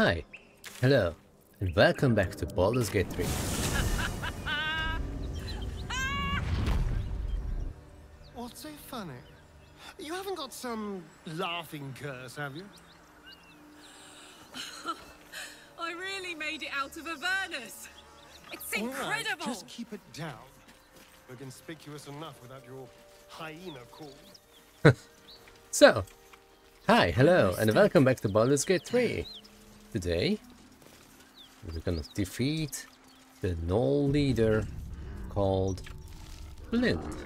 Hi, hello, and welcome back to Baldur's Gate 3. What's so funny? You haven't got some laughing curse, have you? I really made it out of Avernus. It's All right, incredible. just keep it down. We're conspicuous enough without your hyena call. So, hi, hello, and welcome back to Baldur's Gate 3. Today, we're gonna defeat the gnoll leader called Flind.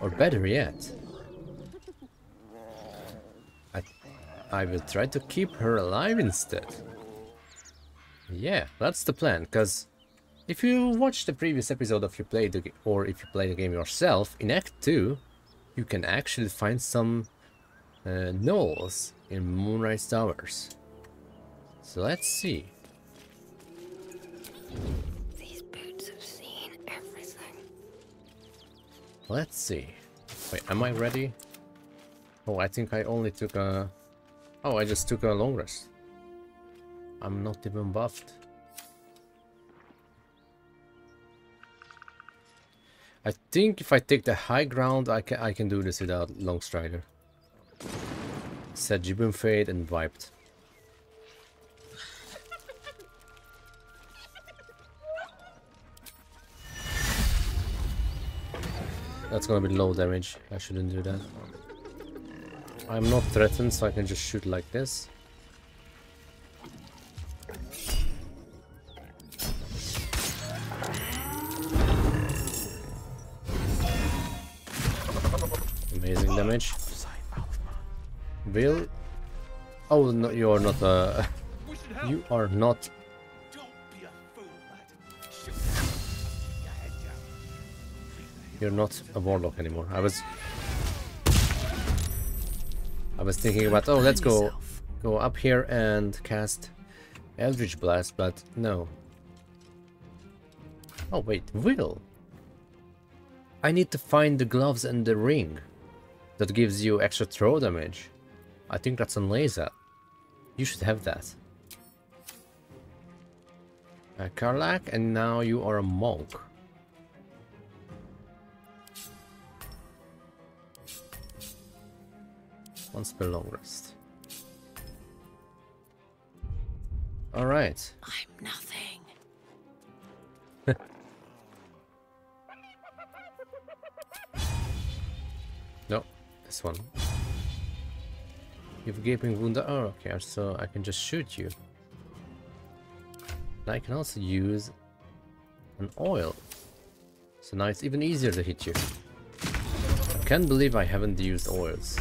Or better yet, I, I will try to keep her alive instead. Yeah, that's the plan, because if you watch the previous episode of you play the or if you play the game yourself, in Act 2, you can actually find some uh, gnolls in Moonrise Towers. So let's see. These boots have seen everything. Let's see. Wait, am I ready? Oh, I think I only took a... Oh, I just took a long rest. I'm not even buffed. I think if I take the high ground, I can I can do this without long strider. Set Jibun Fade and wiped. That's gonna be low damage. I shouldn't do that. I'm not threatened, so I can just shoot like this. Amazing damage. Wyll? Oh no, you are not. Uh, you are not. You're not a warlock anymore. I was. I was thinking about. Oh, let's go, go up here and cast Eldritch Blast, but no. Oh wait, Wyll. I need to find the gloves and the ring that gives you extra throw damage. I think that's on Lae'zel. You should have that. Uh, Karlach, and now you are a monk. One spell long rest. Alright. I'm nothing. No, this one. You have a gaping wound. Oh, okay, so I can just shoot you. And I can also use an oil. So now it's even easier to hit you. I can't believe I haven't used oils.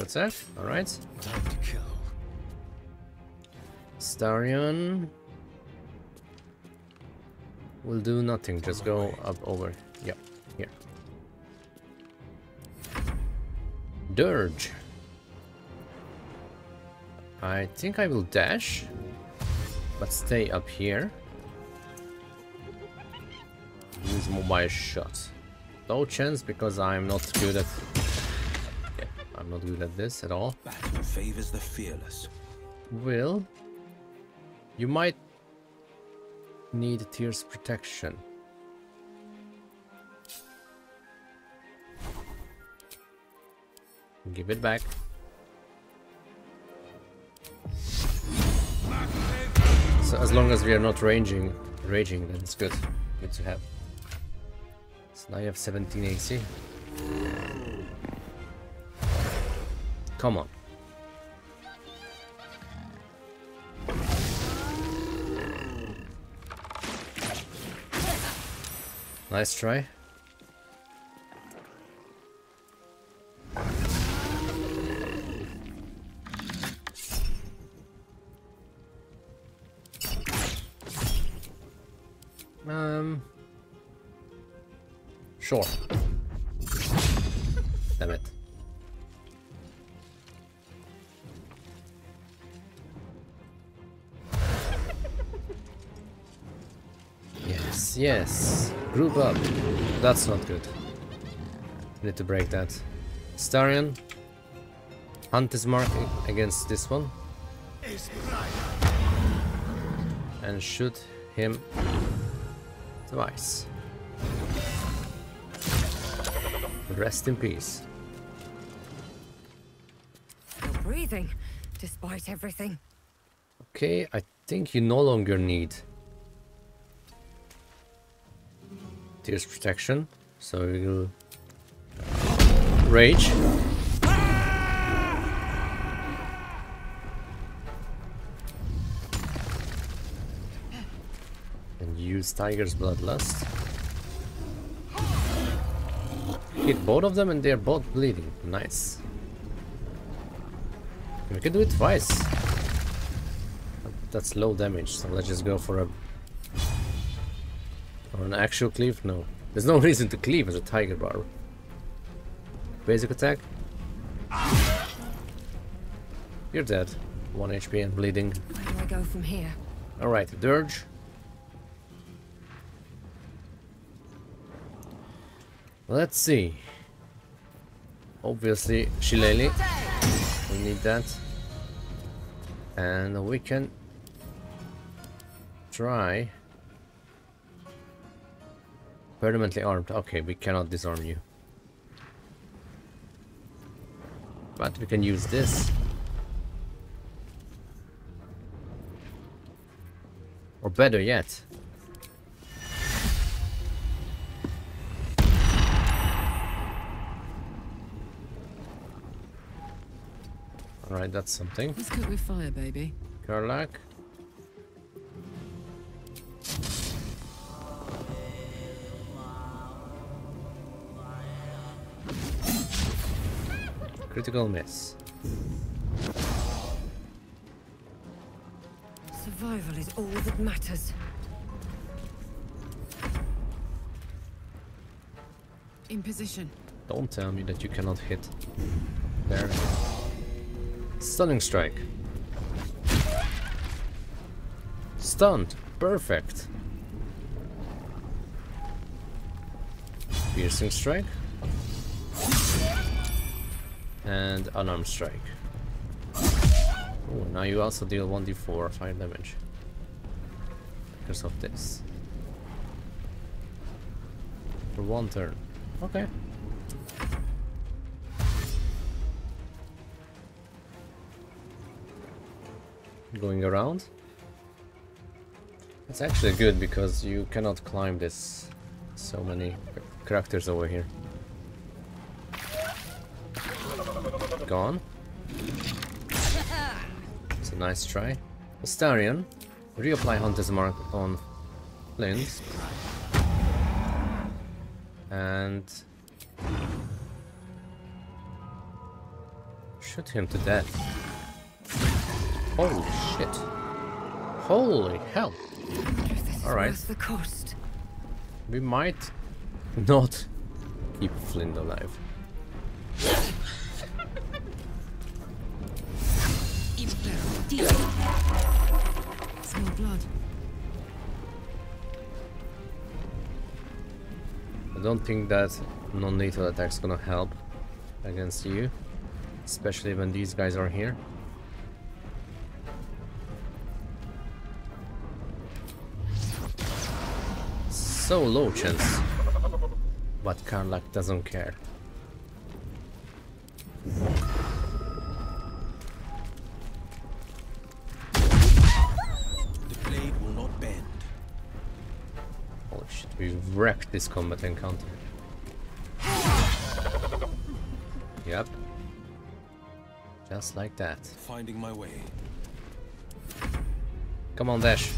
Extra attack, alright. Starion will do nothing, just go up over. Yep, here. Durge. I think I will dash, but stay up here. Use mobile shot. No chance because I'm not good at. I'm not good at this at all. Battle favors the fearless. Wyll, you might need Tyr's protection. Give it back. So as long as we are not ranging, raging, then it's good. Good to have. So now you have 17 AC. Come on. Nice try. That's not good. Need to break that. Starion. Hunter's Mark against this one. And shoot him twice. Rest in peace. You're breathing, despite everything. Okay, I think you no longer need Tyr's protection, so you'll rage. And use Tiger's Bloodlust. Hit both of them and they're both bleeding. Nice. We can do it twice. That's low damage, so let's just go for a... Or an actual cleave? No. There's no reason to cleave as a Tiger Barb. Basic attack. You're dead. 1 HP and bleeding. Where do I go from here? Alright, Durge. Let's see. Obviously, Shillelagh. We need that. And we can try. Permanently armed. Okay, we cannot disarm you. But we can use this. Or better yet. Alright, that's something. Let's cook with fire, baby. Karlach. Critical miss. Survival is all that matters. In position. Don't tell me that you cannot hit. There. Stunning strike. Stunned. Perfect. Piercing strike. And unarmed strike. Oh, now you also deal 1d4 fire damage. Because of this. For one turn. Okay. Going around. It's actually good because you cannot climb this. So many characters over here. Gone. It's a nice try. Astarion. Reapply Hunter's Mark on Flind. And... Shoot him to death. Holy shit. Holy hell. If this is Alright. the cost. We might not keep Flind alive. Smell blood. I don't think that non-lethal attack's gonna help against you. Especially when these guys are here. So low chance. But Karlach doesn't care. This combat encounter. Yep. Just like that. Finding my way. Come on, Dash.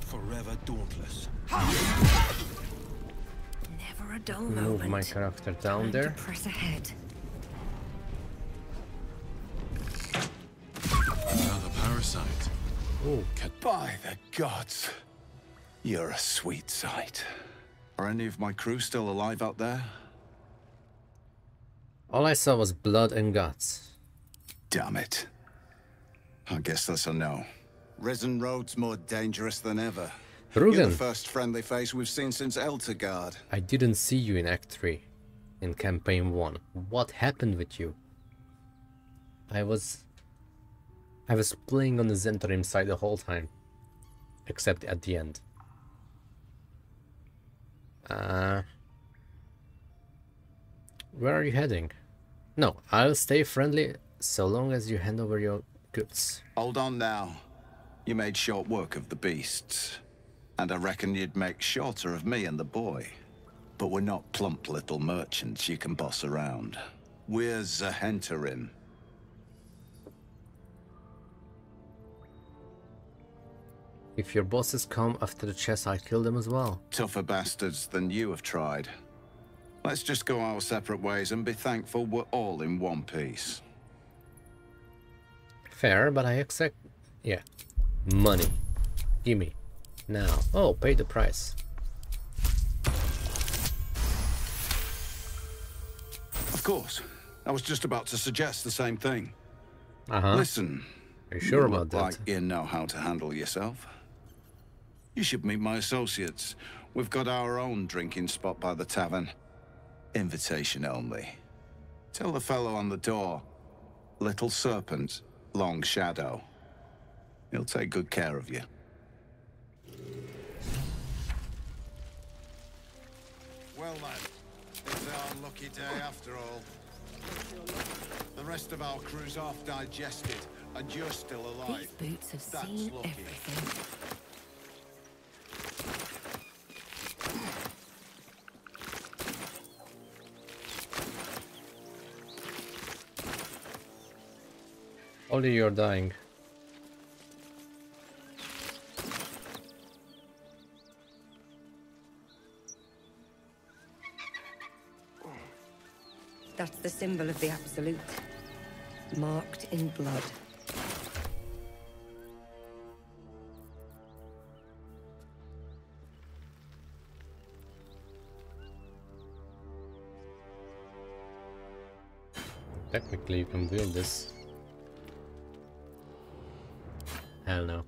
Forever dauntless. Never a dull Move moment. my character down Time there. To press ahead. Gods, you're a sweet sight. Are any of my crew still alive out there? all I saw was blood and guts. Damn it. I guess that's a no. Risen Road's more dangerous than ever. Rugan. You're the first friendly face we've seen since Elturgard. I didn't see you in Act 3, in Campaign 1. What happened with you? I was... I was playing on the Zhentarim side the whole time. Except at the end. Uh... Where are you heading? No, I'll stay friendly so long as you hand over your goods. Hold on now. You made short work of the beasts. And I reckon you'd make shorter of me and the boy. But we're not plump little merchants you can boss around. We're Zhentarim. If your bosses come after the chest, I'll kill them as well. Tougher bastards than you have tried. Let's just go our separate ways and be thankful we're all in one piece. Fair, but I accept... Yeah. Money. Gimme. Now. Oh, pay the price. Of course. I was just about to suggest the same thing. Uh-huh. Listen. Are you sure you about look that? like you know how to handle yourself. You should meet my associates. We've got our own drinking spot by the tavern. Invitation only. Tell the fellow on the door. Little Serpent, Long Shadow. He'll take good care of you. Well, lad, it's our lucky day after all. The rest of our crew's off digested, and you're still alive. These boots have That's seen lucky. everything. Only you're dying. That's the symbol of the Absolute. Marked in blood. Technically, you can wield this. Hell no.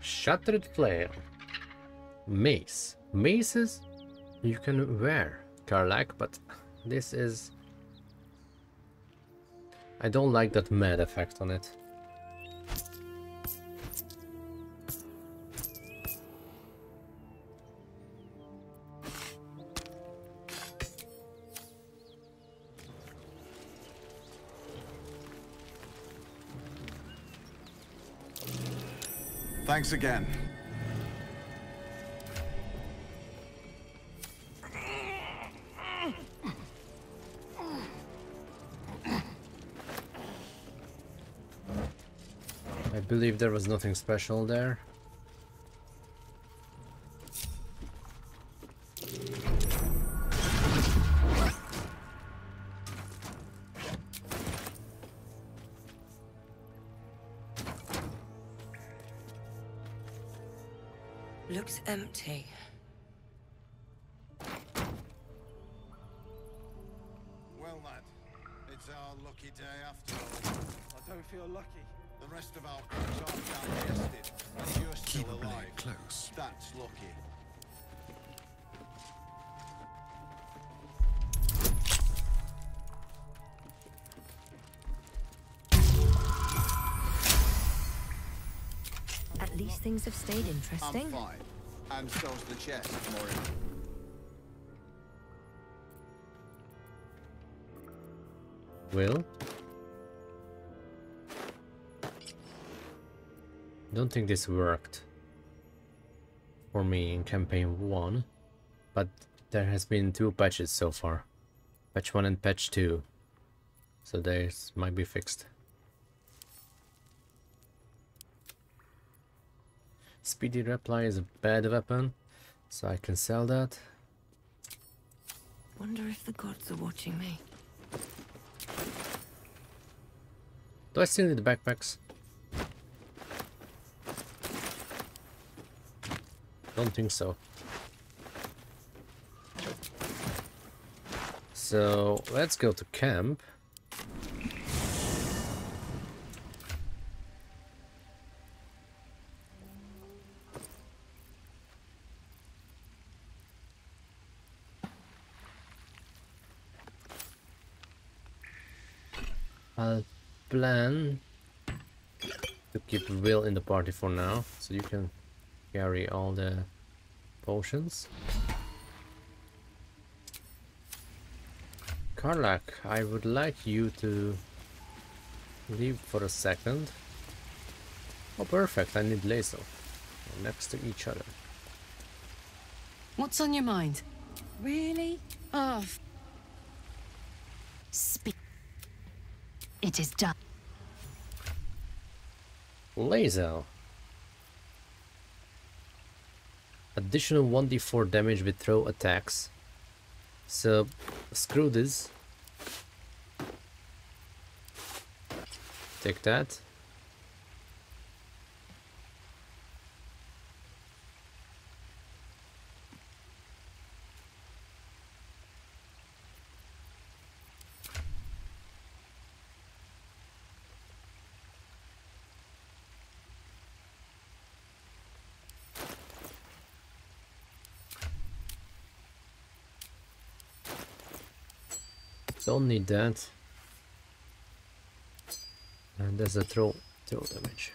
Shattered flail. Mace. Maces you can wear, Karlach, but this is... I don't like that mad effect on it. Thanks again. I believe there was nothing special there. Have stayed I'm interesting. fine. And so's the chest, Maury. Wyll? Don't think this worked for me in campaign 1, but there has been two patches so far. Patch 1 and patch 2. So this might be fixed. Speedy reply is a bad weapon, so I can sell that. Wonder if the gods are watching me. Do I still need the backpacks? Don't think so. So let's go to camp. I'll plan to keep Wyll in the party for now, so you can carry all the potions. Karlach, I would like you to leave for a second. Oh, perfect, I need Lae'zel. Next to each other. What's on your mind? Really? Oh. Speak. It is done. Lae'zel. Additional 1d4 damage with throw attacks. So, screw this. Take that. Don't need that. And there's a throw throw damage.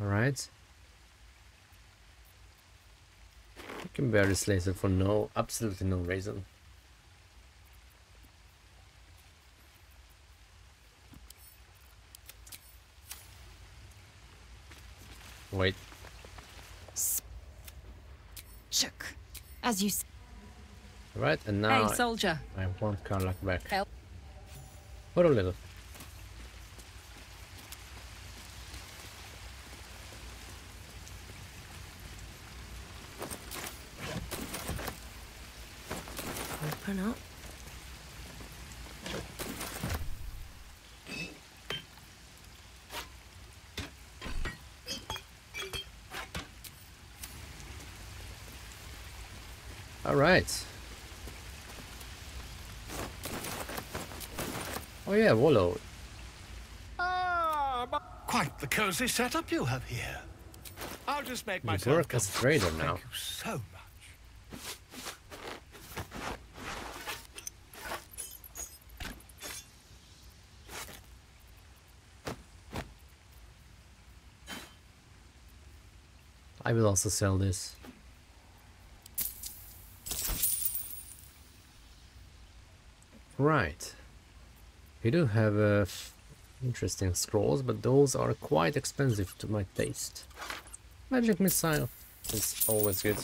Alright. You can bear this Lae'zel for no absolutely no reason. Wait, Shook. As you right, and now Hey, soldier. I, I want Karlach back. Help. For a little. Open up. Alright. Oh yeah, Wallow. Ah, but quite the cozy setup you have here. I'll just make You myself work as a trader now. Thank you so much. I will also sell this. Right. We do have f- interesting scrolls, but those are quite expensive to my taste. Magic missile is always good.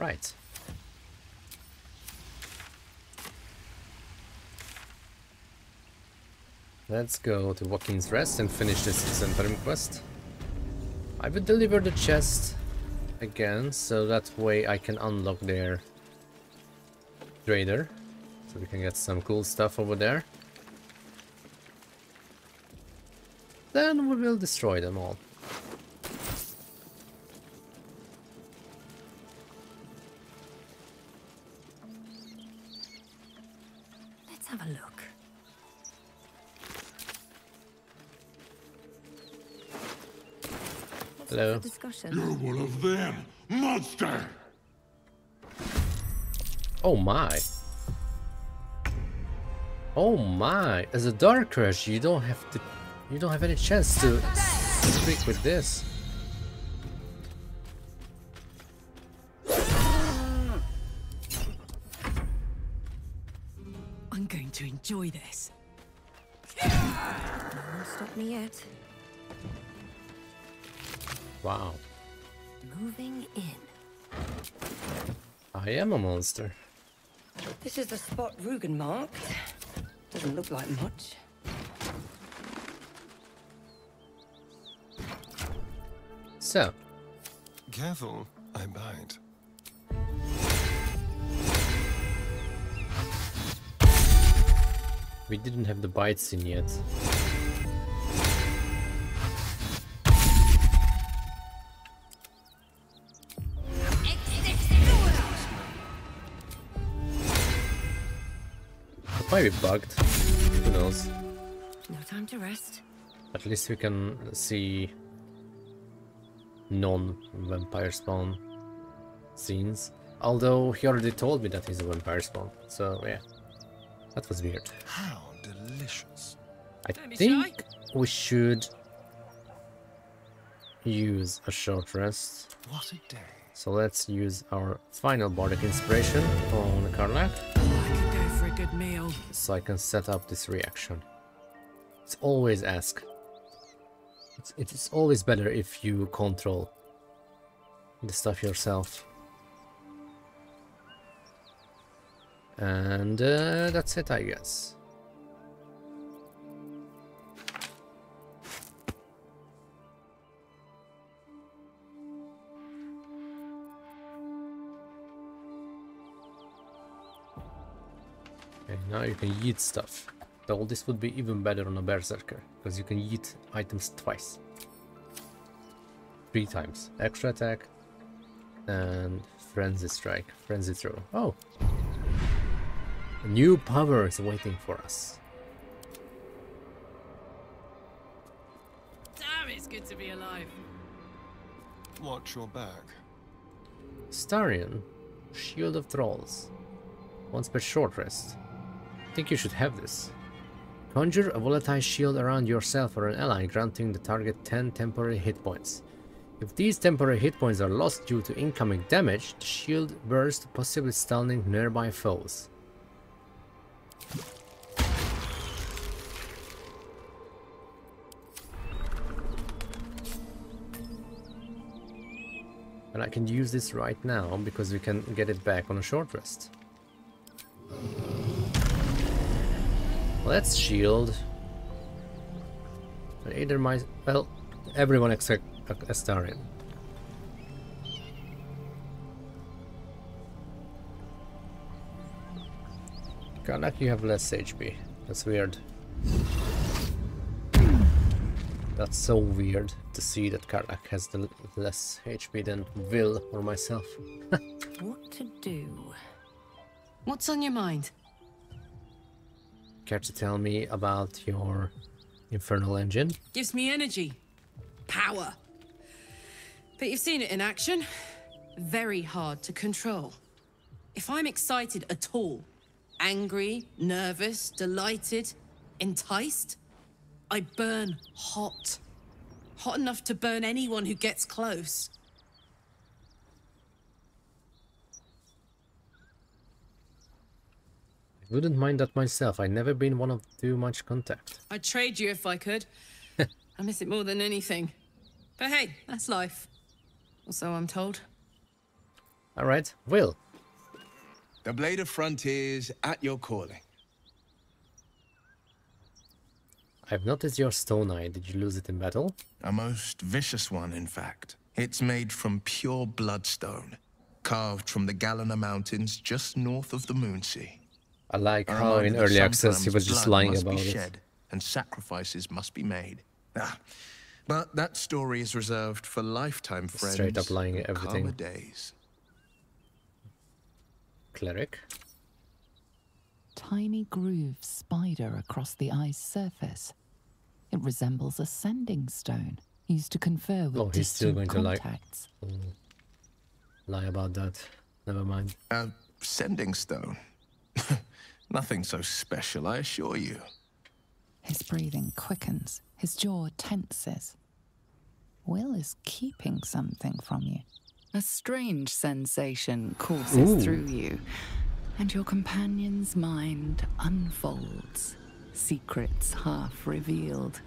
Right. Let's go to Waukeen's Rest and finish this Zhentarim quest. I will deliver the chest again, so that way I can unlock their trader. So we can get some cool stuff over there. Then we will destroy them all. Hello. The discussion. one of them, monster! Oh my. Oh my. As a Dark Urge, you don't have to you don't have any chance to speak with this. I'm going to enjoy this. Won't stop me yet. Wow. Moving in. I am a monster. This is the spot Rugan marked. Doesn't look like much. So, Careful, I bite. we didn't have the bites in yet. Might be bugged. Who knows? No time to rest. At least we can see non-vampire spawn scenes. Although he already told me that he's a vampire spawn, so yeah. That was weird. How delicious. I think we should use a short rest. What a day. So let's use our final bardic inspiration on Karlach, a good meal. so I can set up this reaction. It's always ask. It's, it is always better if you control the stuff yourself. And uh, that's it, I guess. Now you can yeet stuff. Though this would be even better on a berserker, because you can yeet items twice. Three times. Extra attack and frenzy strike, frenzy throw. Oh! A new power is waiting for us. Damn, it's good to be alive. Watch your back. Starion, Shield of Thralls. Once per short rest. Think you should have this. Conjure a volatile shield around yourself or an ally, granting the target 10 temporary hit points. If these temporary hit points are lost due to incoming damage, the shield bursts, possibly stunning nearby foes. And I can use this right now because we can get it back on a short rest. Let's shield. Either my well, everyone except Astarion. Karlach, you have less HP. That's weird. That's so weird to see that Karlach has the less HP than Wyll or myself. What to do? What's on your mind? Care to tell me about your infernal engine? Gives me energy. Power. But you've seen it in action. Very hard to control. If I'm excited at all, angry, nervous, delighted, enticed, I burn hot. Hot enough to burn anyone who gets close. Wouldn't mind that myself. I've never been one of too much contact. I'd trade you if I could. I miss it more than anything. But hey, that's life. Or so I'm told. Alright, Wyll. The Blade of Frontiers at your calling. I've noticed your stone eye. Did you lose it in battle? A most vicious one, in fact. It's made from pure bloodstone, carved from the Galena Mountains just north of the Moonsea. I like A how in early access he was just lying must about be it. shed and sacrifices must be made. Ah, but that story is reserved for lifetime friends. Straight up lying everything. calmer days. Cleric. Tiny grooves spider across the eye's surface. It resembles a sending stone used to confer with Oh, he's still distant going to lie. contacts. Lie about that. Never mind. A sending stone. Nothing so special, I assure you. His breathing quickens, his jaw tenses. Wyll is keeping something from you. A strange sensation courses Ooh. through you, and your companion's mind unfolds, secrets half revealed.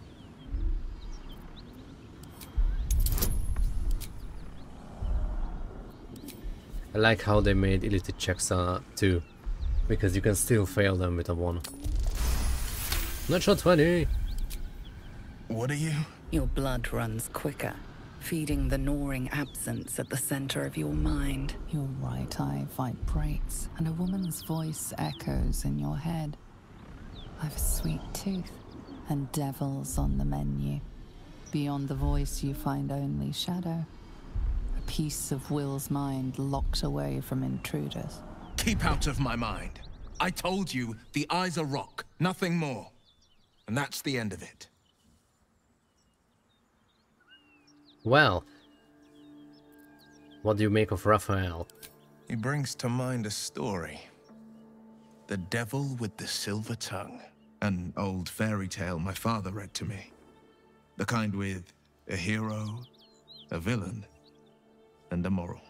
I like how they made elite checks uh, too. Because you can still fail them with a 1. Natural 20! What are you? Your blood runs quicker, feeding the gnawing absence at the center of your mind. Your right eye vibrates, and a woman's voice echoes in your head. I've a sweet tooth, and devils on the menu. Beyond the voice, you find only shadow. A piece of Wyll's mind locked away from intruders. Keep out of my mind. I told you, the eyes are rock, nothing more. And that's the end of it. Well, what do you make of Raphael? He brings to mind a story. The Devil with the Silver Tongue. An old fairy tale my father read to me. The kind with a hero, a villain, and a moral.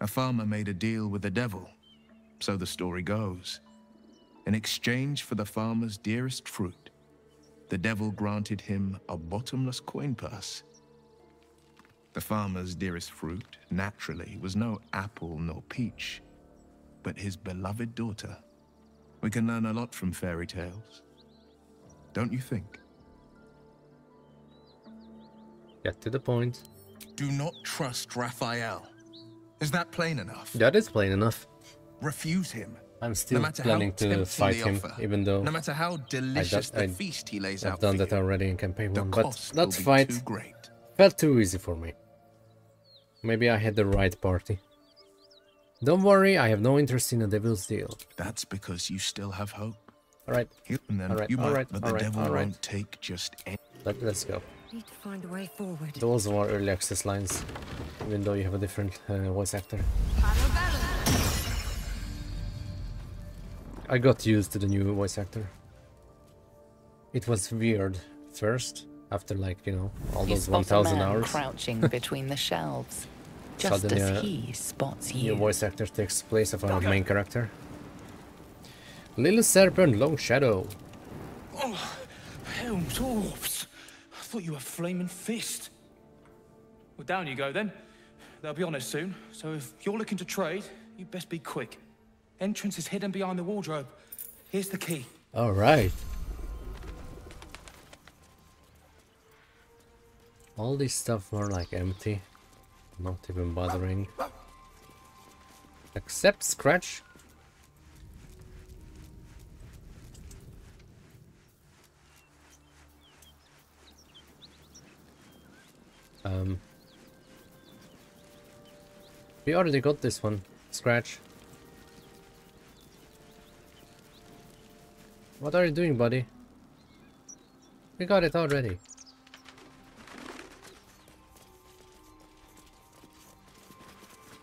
A farmer made a deal with the devil, so the story goes. In exchange for the farmer's dearest fruit, the devil granted him a bottomless coin purse. The farmer's dearest fruit, naturally, was no apple nor peach, but his beloved daughter. We can learn a lot from fairy tales. Don't you think? Get to the point. Do not trust Raphael. Is that plain enough? That is plain enough. Refuse him. I'm still no planning to fight him, offer, even though no matter how delicious I, the feast he lays I've out done that you, already in campaign the one, but that fight too great. felt too easy for me. Maybe I had the right party. Don't worry, I have no interest in a devil's deal. That's because you still have hope. Alright. And then Alright, you might, alright, but the alright, devil alright. won't take just any. Let, let's go. Need to find a way forward. Those are early access lines, even though you have a different uh, voice actor. I got used to the new voice actor. It was weird first, after like, you know, all those spot a 1000 man hours. crouching between the shelves, just Suddenly, as uh, he spots New you. voice actor takes place of our main character. Little Serpent, Long Shadow. Oh, hell, dwarfs. Thought you were flaming fist. Well, down you go then. They'll be on us soon, so if you're looking to trade, you best be quick. Entrance is hidden behind the wardrobe. Here's the key. Alright. All this stuff were like empty. Not even bothering. Except Scratch. Um, we already got this one. Scratch. What are you doing, buddy? We got it already.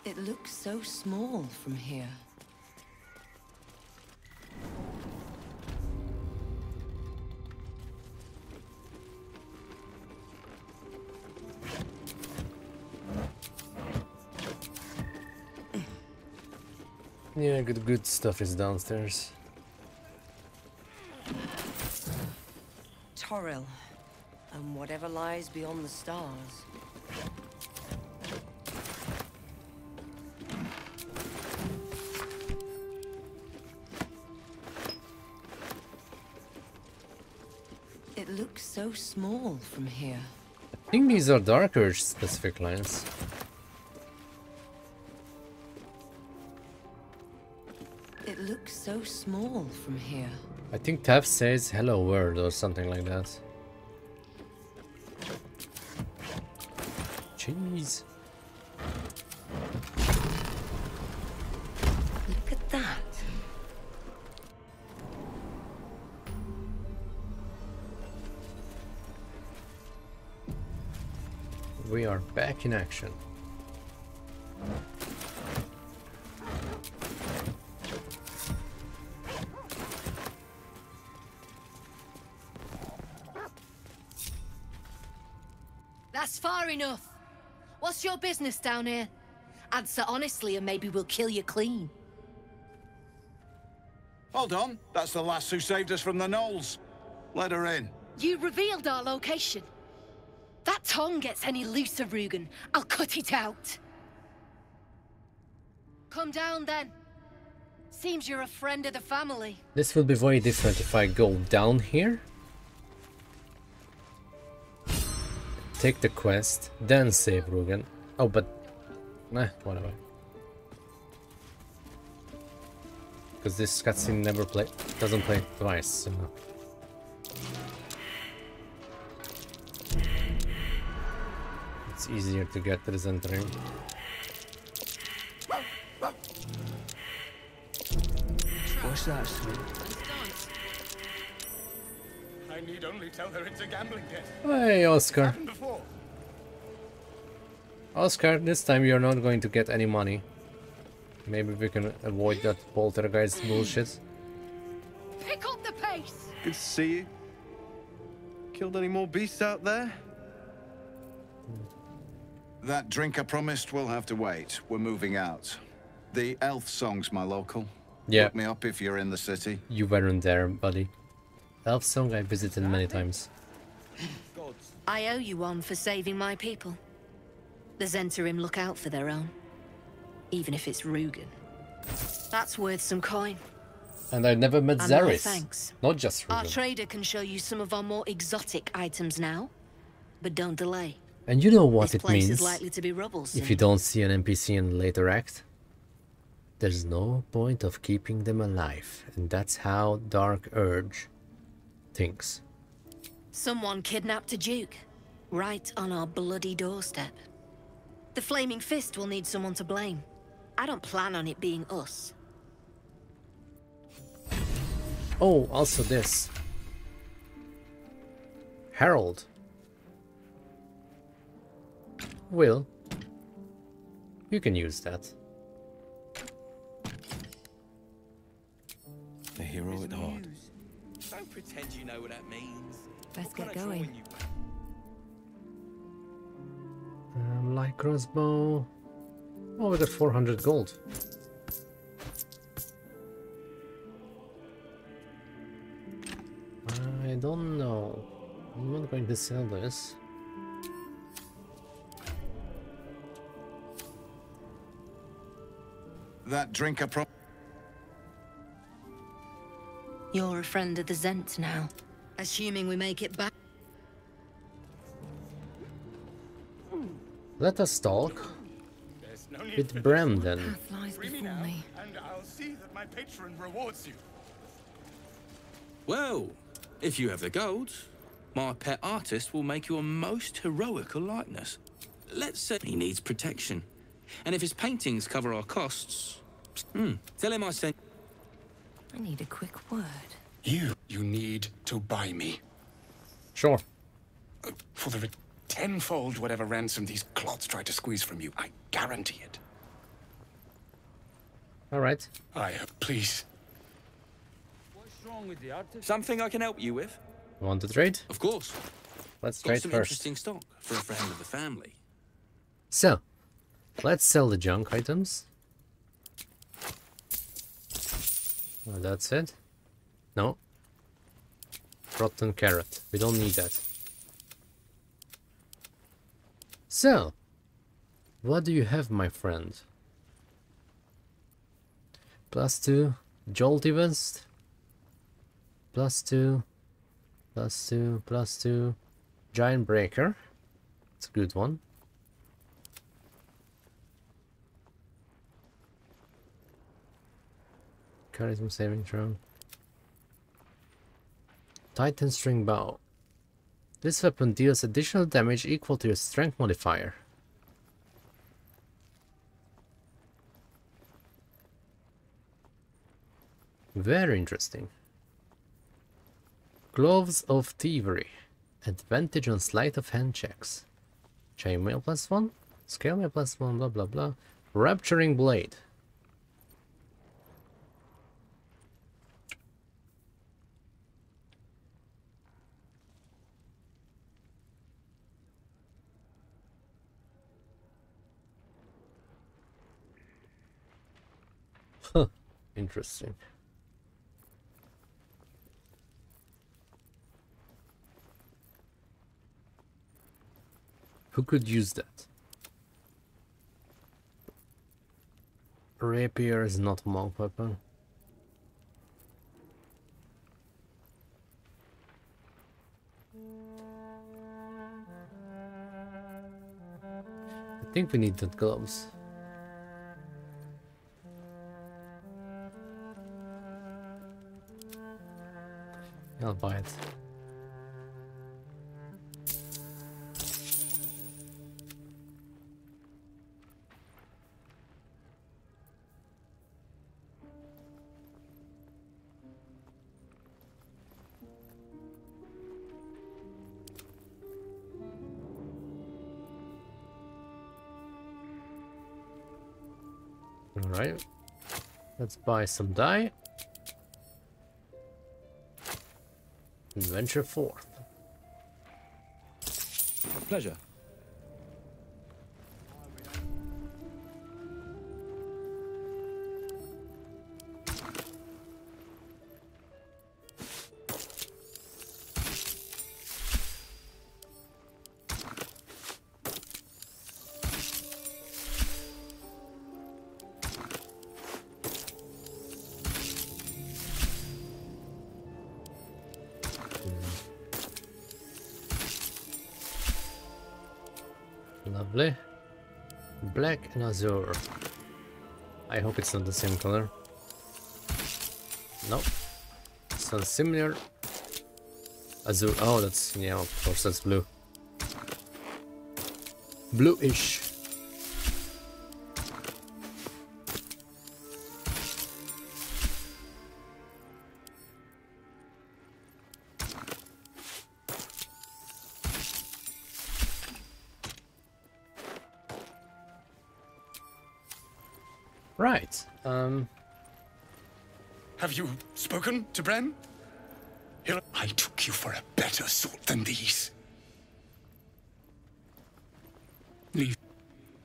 It looks so small from here. Good good stuff is downstairs. Toril, and whatever lies beyond the stars. It looks so small from here. I think these are Dark Urge specific lines. From here. I think Tav says hello world or something like that. Jeez. Look at that. We are back in action. Business down here? Answer honestly and maybe we'll kill you clean. Hold on, that's the lass who saved us from the gnolls. Let her in. You revealed our location. That tongue gets any looser, Rugan. I'll cut it out. Come down then. Seems you're a friend of the family. This will be very different if I go down here. Take the quest, then save Rugan. Oh, but... Nah, whatever. Because this cutscene never play doesn't play twice, so... It's easier to get to the centering. Precisely. I need only tell her it's a gambling debt. Hey, Oskar. Happened before. Oskar, this time you're not going to get any money. Maybe we can avoid that poltergeist bullshit. Pick up the pace! Good to see you. Killed any more beasts out there? That drink I promised will have to wait. We're moving out. The Elfsong's my local. Yeah. Look me up if you're in the city. You weren't there, buddy. Elfsong I visited many times. I owe you one for saving my people. The Zhentarim look out for their own. Even if it's Rugan. That's worth some coin. And I never met And Zarys. thanks. Not just Rugan. Our trader can show you some of our more exotic items now. But don't delay. And you know what this it place means is likely to be rubble soon. if you don't see an NPC in later act. There's no point of keeping them alive, and that's how Dark Urge thinks. Someone kidnapped a duke. Right on our bloody doorstep. The Flaming Fist will need someone to blame. I don't plan on it being us. Oh, also this. Harold. Wyll. You can use that. A hero at heart. Don't pretend you know what that means. Let's get going. Light crossbow. Oh, we got 400 gold. I don't know. I'm not going to sell this. That drink I promised. You're a friend of the Zhent now. Assuming we make it back. Let us talk no with for Brandon. Lies Free me before now, me. and I'll see that my patron rewards you. Well, if you have the gold, my pet artist will make you a most heroical likeness. Let's say he needs protection. And if his paintings cover our costs, hmm, tell him I sent. I need a quick word. You, you need to buy me. Sure. For the tenfold whatever ransom these clots try to squeeze from you. I guarantee it. Alright. I, please. What's wrong with the artist? Something I can help you with? Want to trade? Of course. Let's Got trade some first. interesting stock for a friend of the family. So, let's sell the junk items. Oh, that's it? No. Rotten carrot. We don't need that. So, what do you have, my friend? Plus two, Jolty Vest. Plus two, plus two, plus two, Giant Breaker. It's a good one. Charisma saving throw. Titan String Bow. This weapon deals additional damage equal to your strength modifier. Very interesting. Gloves of Thievery. Advantage on sleight of hand checks. Chainmail plus one. Scale mail plus one, blah blah blah. Rupturing Blade. Huh. Interesting. Who could use that? Rapier is not a monk weapon. I think we need that gloves. I'll buy it. Alright, let's buy some dye. Adventure forth. Pleasure. And azure. I hope it's not the same color. Nope. Sounds similar. Azure. Oh, that's yeah. Of course, that's blue. Bluish. To Brem? I took you for a better sort than these. Leave.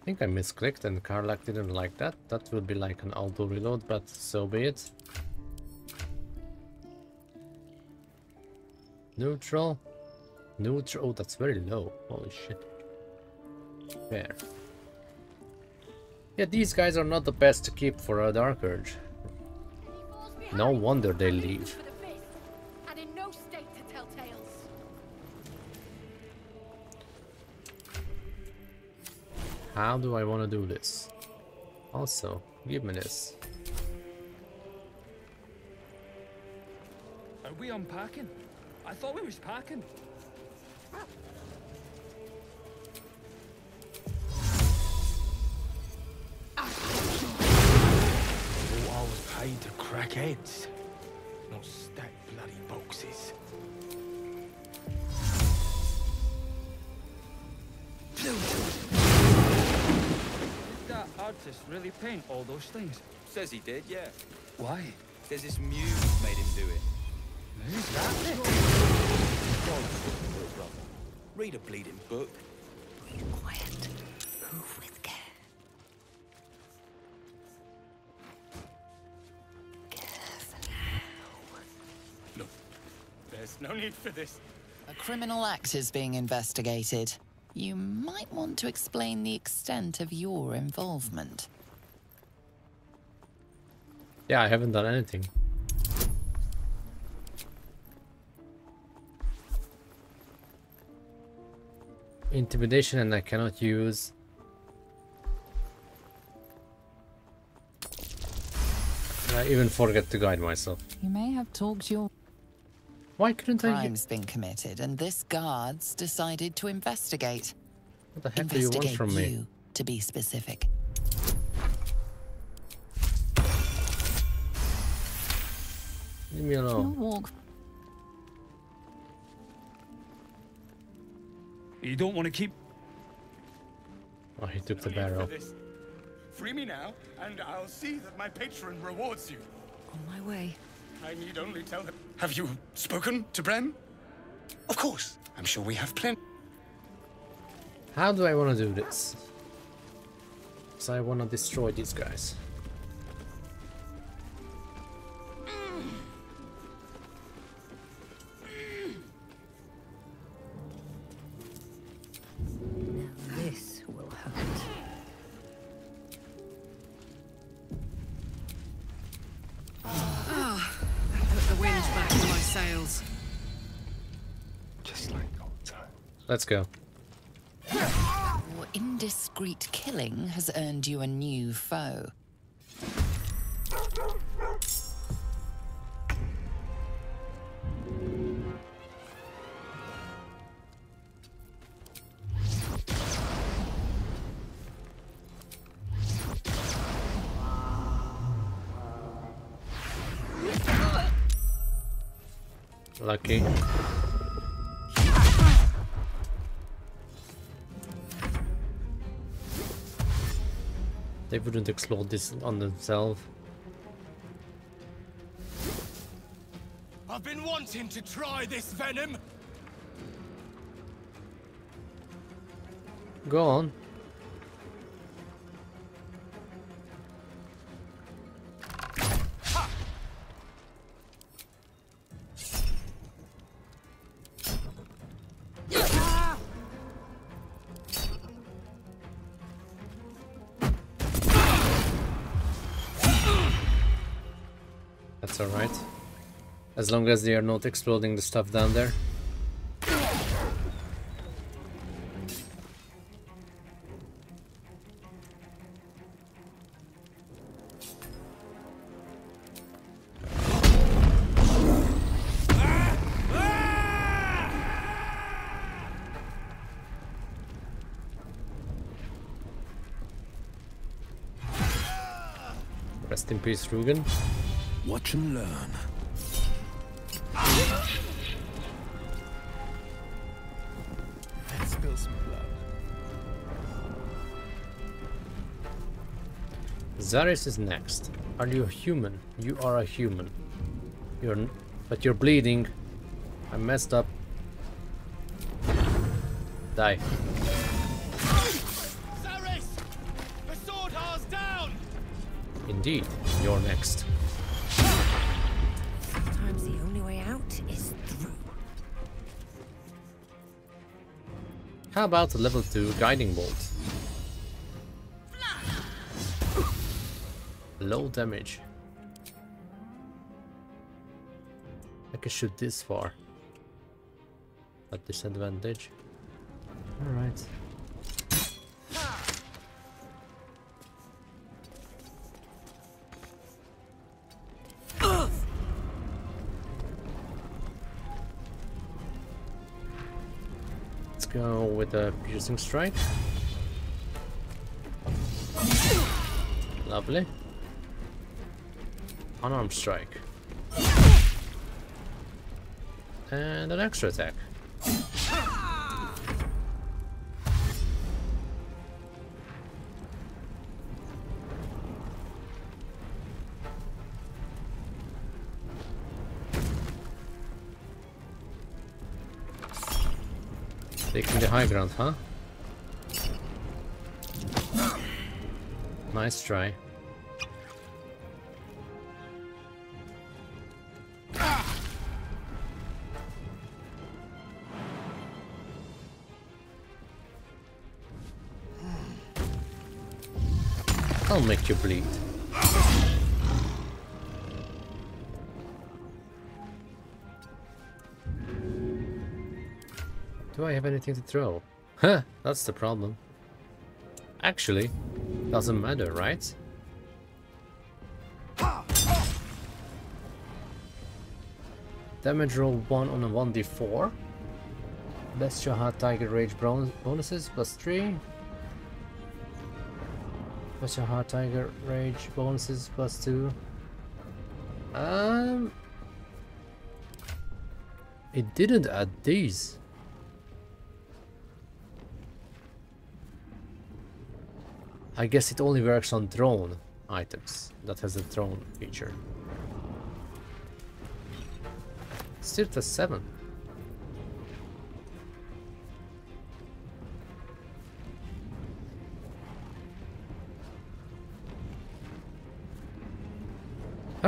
I think I misclicked and Karlach didn't like that. That would be like an auto reload, but so be it. Neutral. Neutral. Oh, that's very low. Holy shit. Fair. Yeah, these guys are not the best to keep for a Dark Urge. No wonder they leave. How do I want to do this? Also, give me this. Are we unpacking? I thought we was packing. Heads, not stack bloody boxes. Did that artist really paint all those things? Says he did, yeah. Why? Says this muse made him do it. Who's that then? Read a bleeding book. Quiet. Move with there's no need for this. A criminal act is being investigated. You might want to explain the extent of your involvement. Yeah, I haven't done anything. Intimidation and I cannot use... I even forget to guide myself. You may have talked your Why couldn't I... crime's been committed, and this guards decided to investigate. What the heck do you want investigate from me? you, to be specific. Leave me Your alone. walk You don't want to keep. Oh, he took the No need for barrel. Free me now, and I'll see that my patron rewards you. On my way. I need only tell him. Have you spoken to Brem? Of course. I'm sure we have plenty. How do I want to do this? Because I want to destroy these guys. Let's go. Your indiscreet killing has earned you a new foe. Wouldn't explore this on themselves. I've been wanting to try this venom. Go on. As long as they are not exploding the stuff down there. Rest in peace, Rugan. Watch and learn. Zarys is next. Are you a human? You are a human. You're, but you're bleeding. I messed up. Die. Zarys! The sword R's down! Indeed, you're next. Sometimes the only way out is through. How about a level 2 guiding bolt? Low damage. I can shoot this far. At disadvantage. Alright. Let's go with a piercing strike. Lovely. Unarmed strike. And an extra attack. Taking the high ground, huh? Nice try. I'll make you bleed. Do I have anything to throw? Huh, that's the problem. Actually, doesn't matter, right? Damage roll 1 on a 1d4. Bestial Heart Tiger Rage bonuses plus 3. Bestial Heart Tiger Rage bonuses plus 2. Um, It didn't add these. I guess it only works on drone items that has a drone feature. Still a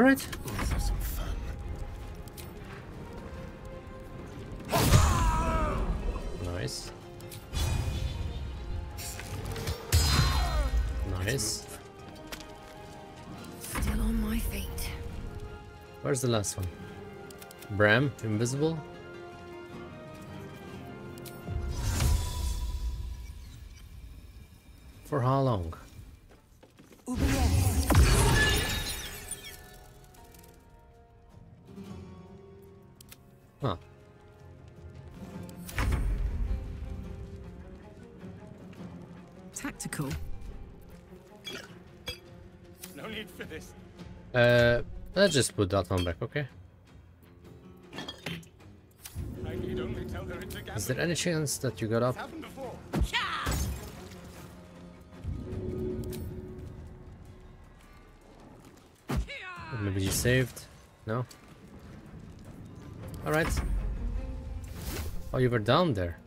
7. Alright. Let's have some fun. Nice. Nice. Still on my feet. Where's the last one? Brem, invisible? Let's just put that one back, okay? Is there any chance that you got up? Maybe you saved? No? Alright. Oh, you were down there.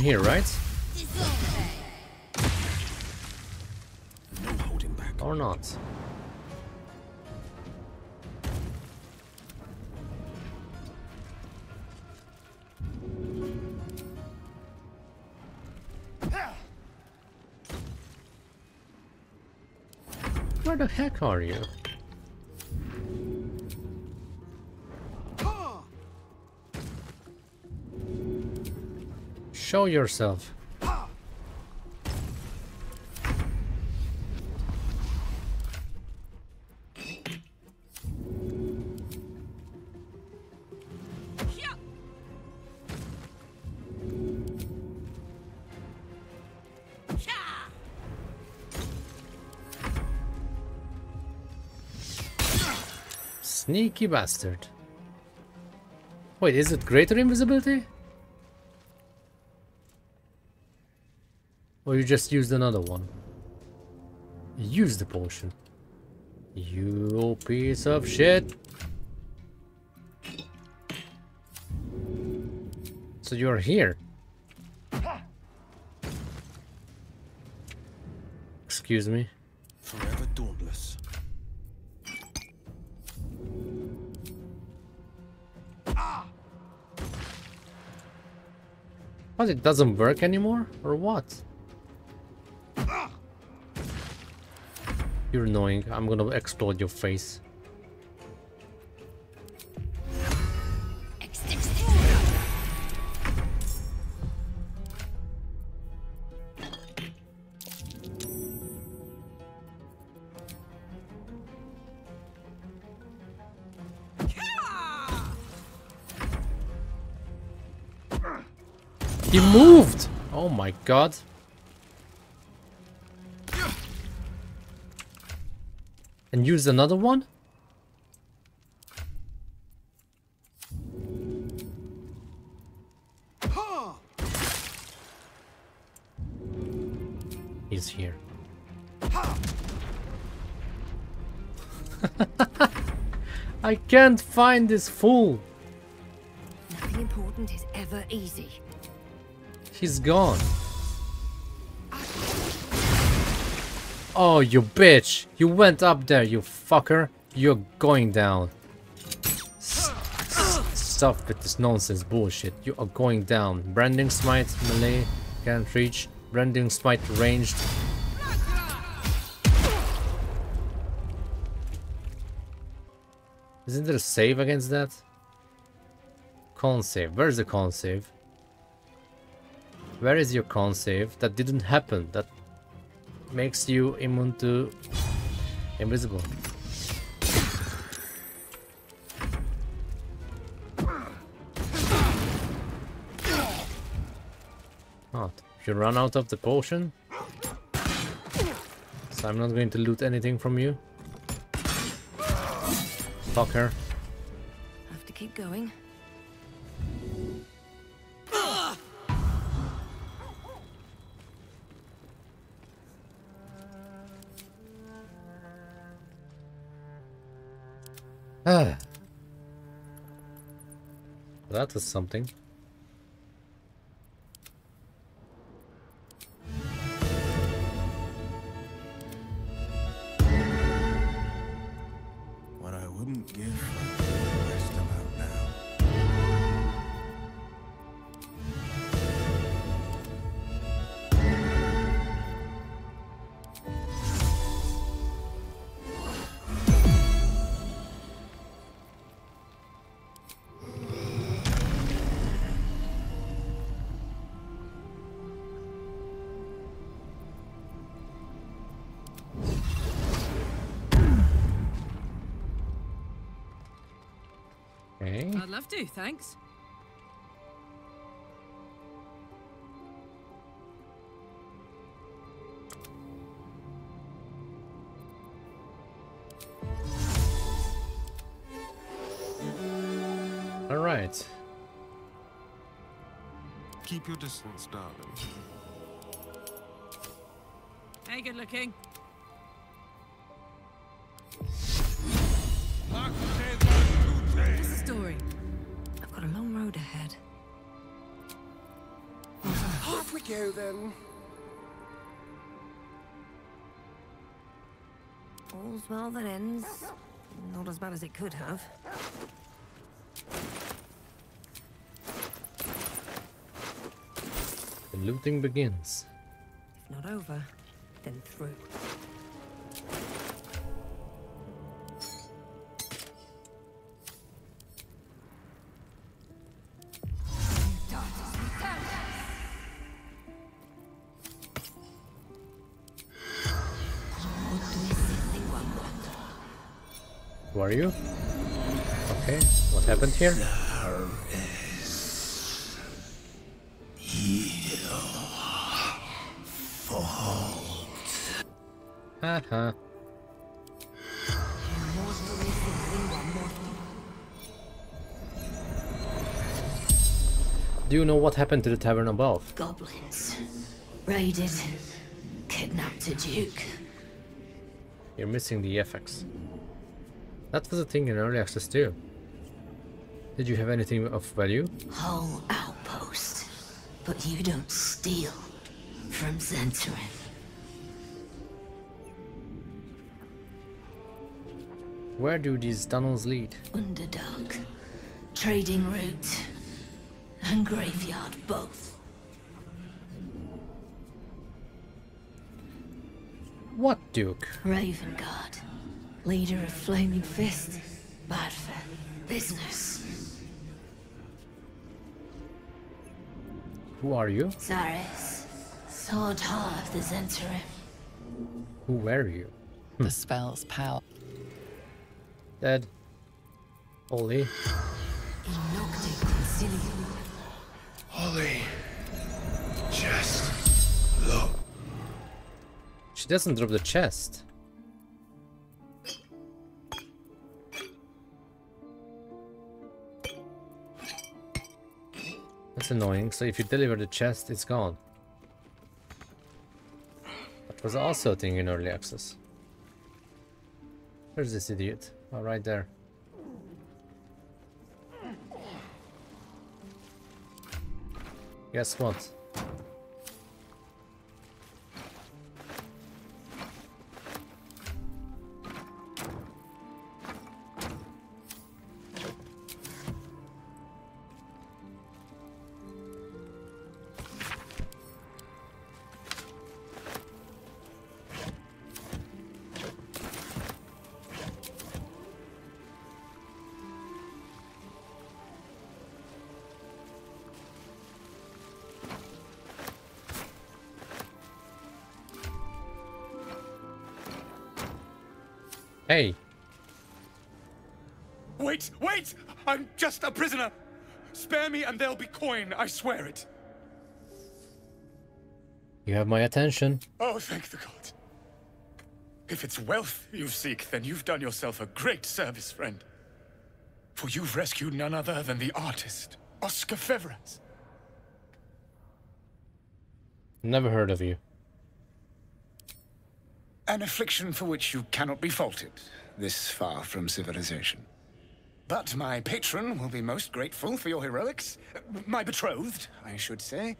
Here, right? No holding back. Or not? Where the heck are you? Show yourself. Sneaky bastard. Wait, is it greater invisibility? Or you just used another one? Use the potion. You piece of shit. So you're here. Excuse me. Forever dauntless. What, it doesn't work anymore? Or what? You're annoying. I'm gonna explode your face. He moved! Oh my god. And use another one? He's here. I can't find this fool. Nothing important is ever easy. He's gone. Oh, you bitch! You went up there, you fucker! You're going down. Stop with this nonsense bullshit. You are going down. Branding smite, melee, can't reach. Branding smite ranged. Isn't there a save against that? Con save. Where's the con save? Where is your con save? That didn't happen. That makes you immune to invisible. Oh, you run out of the potion? So I'm not going to loot anything from you. Fucker. Have to keep going. Ah. That is something. Okay. I'd love to, thanks. Alright. keep your distance, darling. Hey, good looking. Well that ends. Not as bad as it could have. The looting begins. If not over, then through. Who are you? Okay, what happened here? Haha. Do you know what happened to the tavern above? Goblins. Raided. Kidnapped a duke. You're missing the FX. That was a thing in early access too. Did you have anything of value? Whole outpost. But you don't steal from Zhentarim. Where do these tunnels lead? Underdark. Trading route. And graveyard both. What Duke? Ravengard. Leader of Flaming Fist. Bad for business. Who are you? Zarys. Swordhar of the Zhentarim. Who were you? The hmm. spell's power. Dead. Holy. Inocte Concilium. Holly, just look. She doesn't drop the chest. Annoying, so if you deliver the chest, it's gone. That was also a thing in early access. Where's this idiot? Oh, right there. Guess what? I'm just a prisoner! Spare me and there'll be coin, I swear it. you have my attention. Oh, thank the gods. If it's wealth you seek, then you've done yourself a great service, friend. For you've rescued none other than the artist, Oskar Fevras. Never heard of you. An affliction for which you cannot be faulted, this far from civilization. But my patron will be most grateful for your heroics. My betrothed, I should say.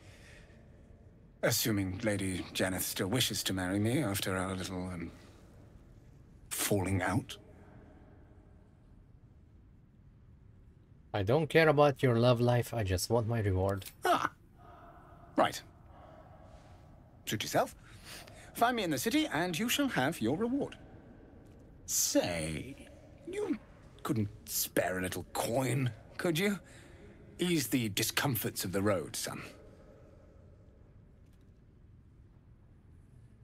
Assuming Lady Jannath still wishes to marry me after our little, um, falling out. I don't care about your love life, I just want my reward. Ah, right. Suit yourself. Find me in the city, and you shall have your reward. Say, you couldn't spare a little coin, could you? Ease the discomforts of the road, son.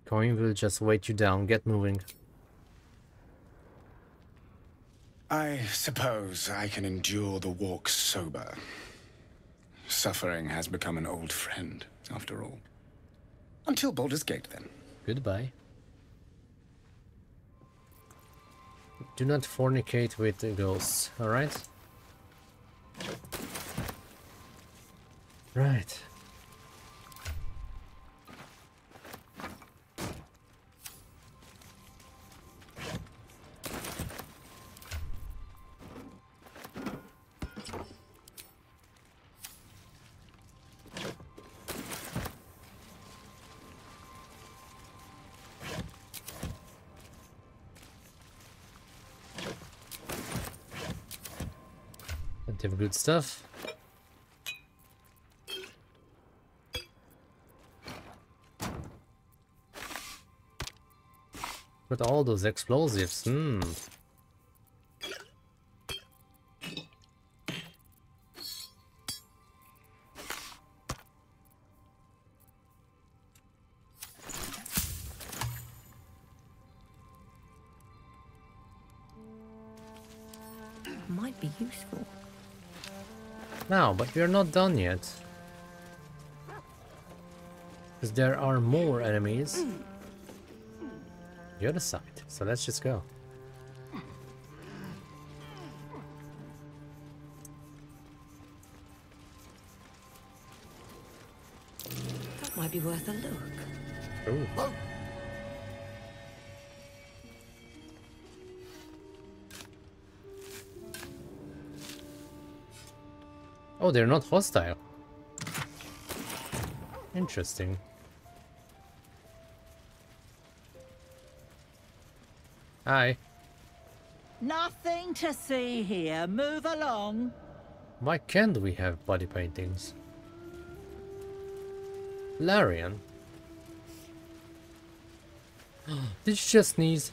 Coin will just weight you down, get moving. I suppose I can endure the walk sober. Suffering has become an old friend, after all. Until Baldur's Gate, then. Goodbye. Do not fornicate with the ghosts, alright? Right. Plenty stuff. But all those explosives, hmm. But we're not done yet. Because there are more enemies. The other side. So let's just go. That might be worth a look. Oh, they're not hostile. Interesting. Hi. Nothing to see here. Move along. Why can't we have body paintings? Larian? Did you just sneeze?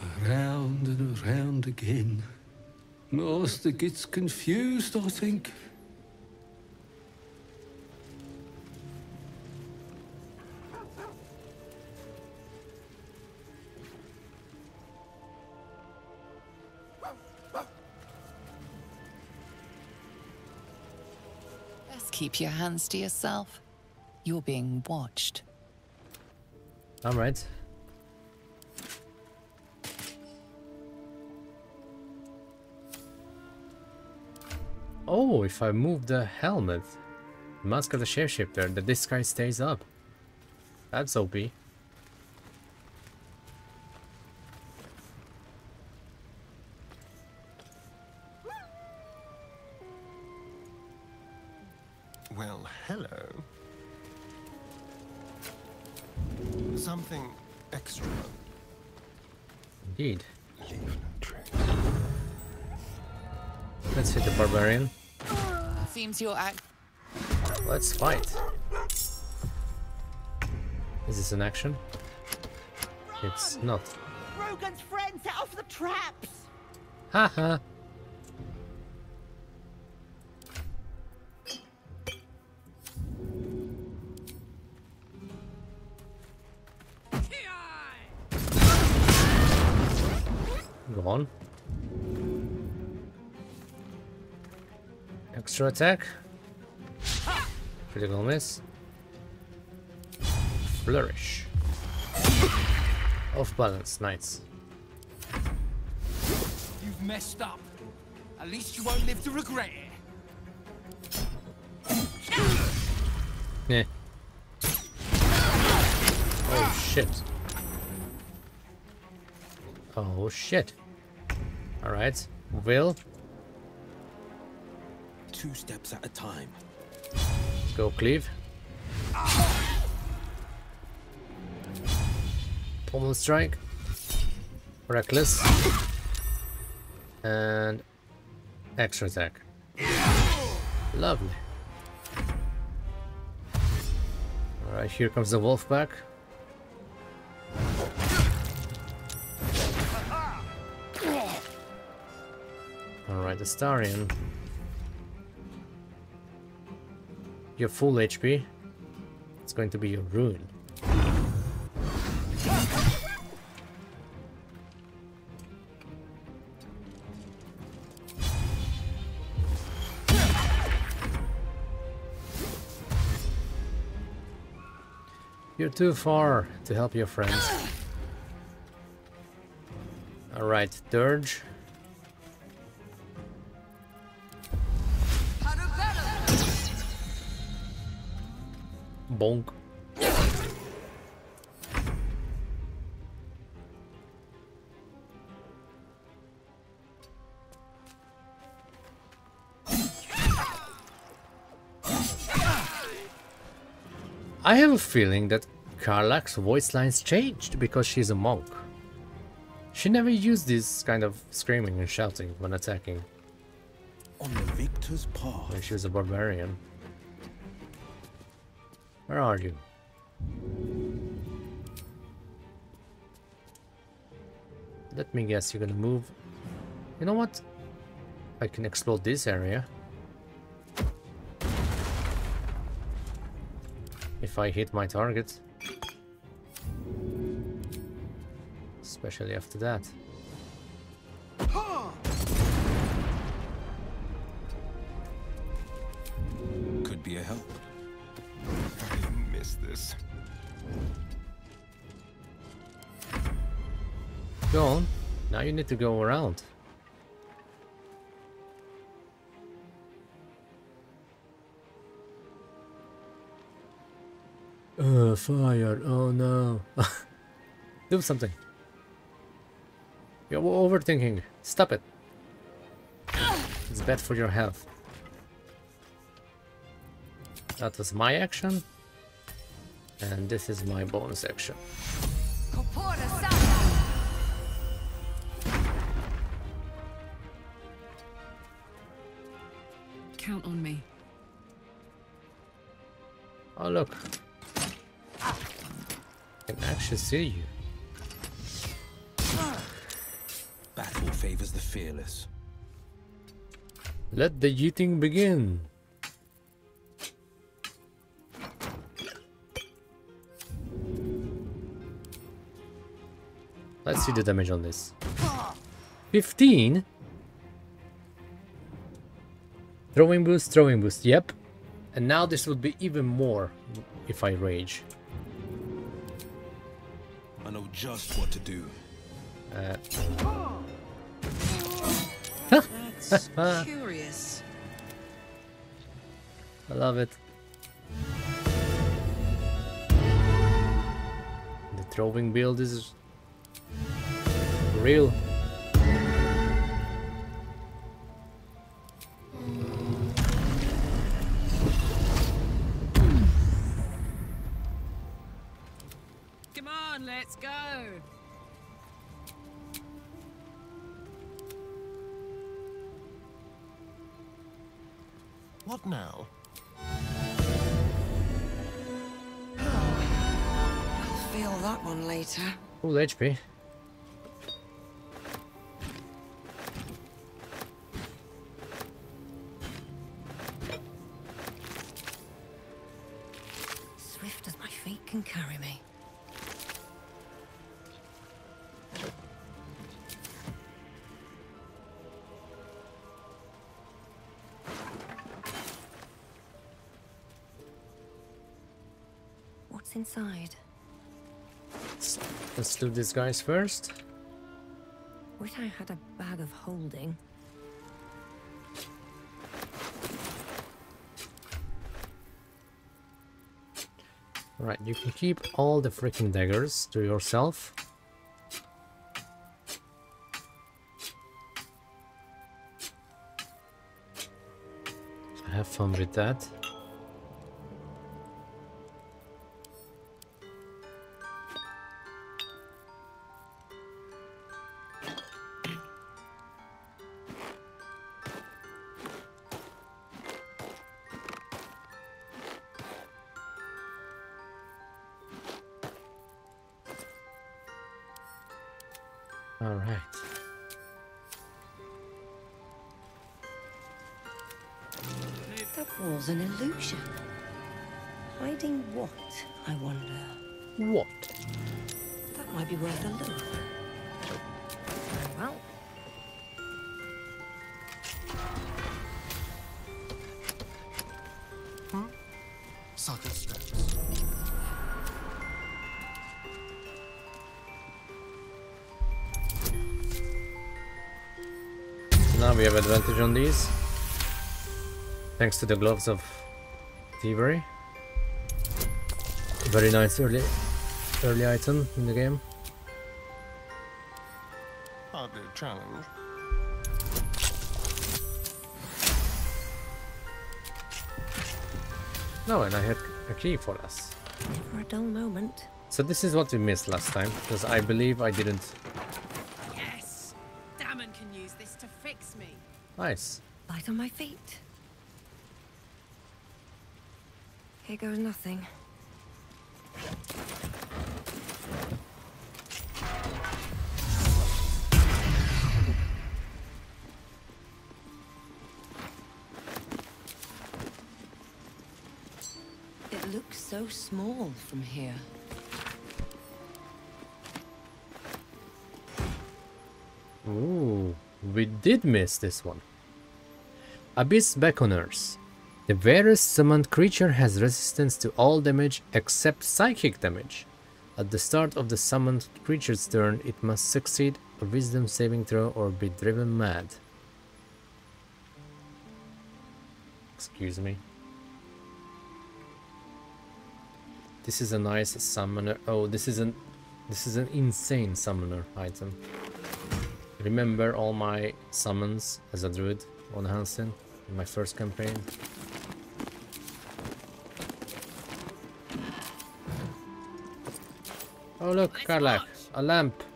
Around and around again. Master gets confused, I think. Best keep your hands to yourself. You're being watched. Alright. Oh, if I move the helmet, mask of the shapeshifter, the disguise stays up. That's OP. Is an action? It's not. Rugan's friends set off the traps. Haha. Go on. Extra attack. Critical miss. Flourish. Off balance, nice. You've messed up. At least you won't live to regret it. Yeah. Oh shit. Oh shit. Alright. Wyll. Two steps at a time. Let's go cleave. Ah. Pommel strike. Reckless. And extra attack. Lovely. Alright, here comes the wolf back. Alright, Astarion. You're full HP. It's going to be your ruin. Too far to help your friends. Alright, Durge. Bonk. I have a feeling that Karlach's voice lines changed because she's a monk. She never used this kind of screaming and shouting when attacking. On the victor's path. When she was a barbarian. Where are you? Let me guess, you're gonna move. You know what? I can explore this area. If I hit my target. Especially after that. Could be a help. I miss this. Go on. Now you need to go around. Uh, fire. Oh no. Do something. You're overthinking. Stop it. It's bad for your health. That was my action. And this is my bonus action. Count on me. Oh look. I can actually see you. Favors the fearless. Let the eating begin. Let's see the damage on this. 15? Throwing boost, throwing boost, yep. And now this would be even more if I rage. I know just what to do. Uh, Curious. I love it. The throwing build is real. What now? I'll feel that one later. Full HP. Inside? Let's do these guys first. Wish I had a bag of holding. Right, you can keep all the freaking daggers to yourself. Have fun with that. Advantage on these. Thanks to the gloves of thievery. Very nice early early item in the game. Hardly a challenge. No, and I had a key for us. For a dull moment. So this is what we missed last time, because I believe I didn't Nice. Light on my feet. Here goes nothing. It looks so small from here. Ooh, we did miss this one. Abyss Beckoners. The various summoned creature has resistance to all damage except psychic damage. At the start of the summoned creature's turn, it must succeed a wisdom saving throw or be driven mad. Excuse me. This is a nice summoner. Oh, this is an this is an insane summoner item. Remember all my summons as a druid on Halsin in my first campaign? Oh look, Karlach, a. Lamp.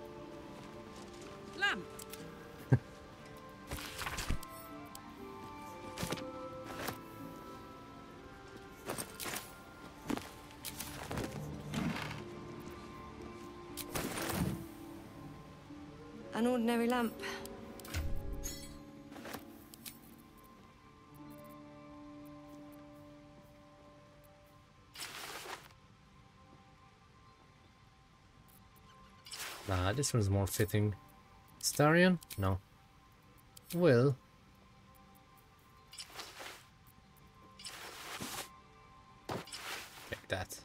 This one's more fitting. Starion? No. Wyll. Like that.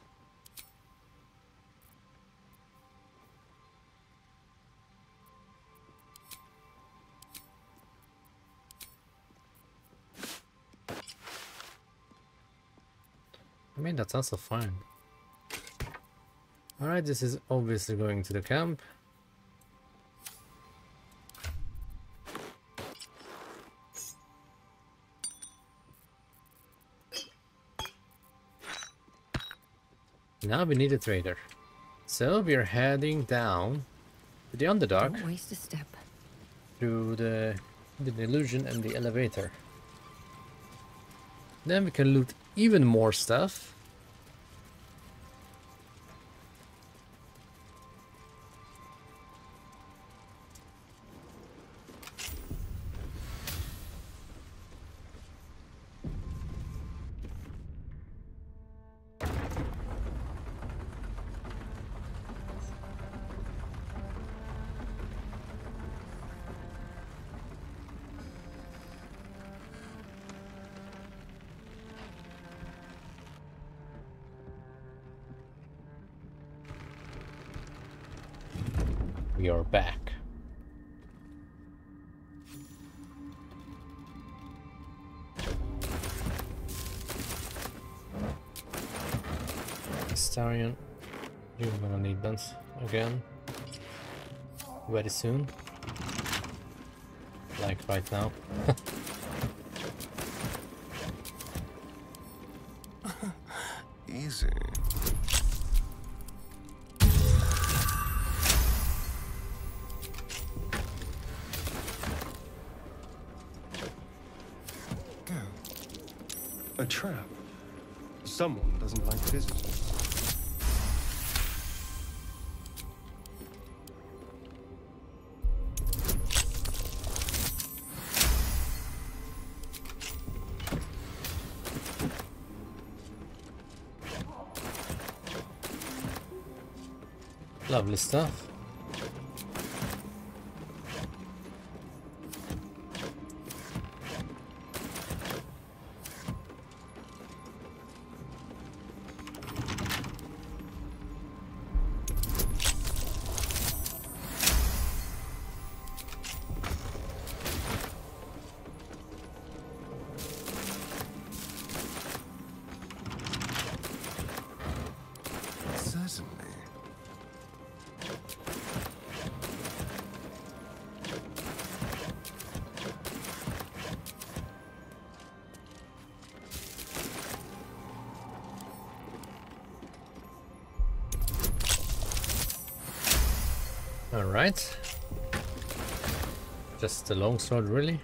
I mean, that's also fine. Alright, this is obviously going to the camp. Now we need a trader. So we are heading down to the Underdark Don't waste a step. through the, the illusion and the elevator. Then we can loot even more stuff. Soon. Like right now. Lovely stuff. Alright. Just a longsword, really?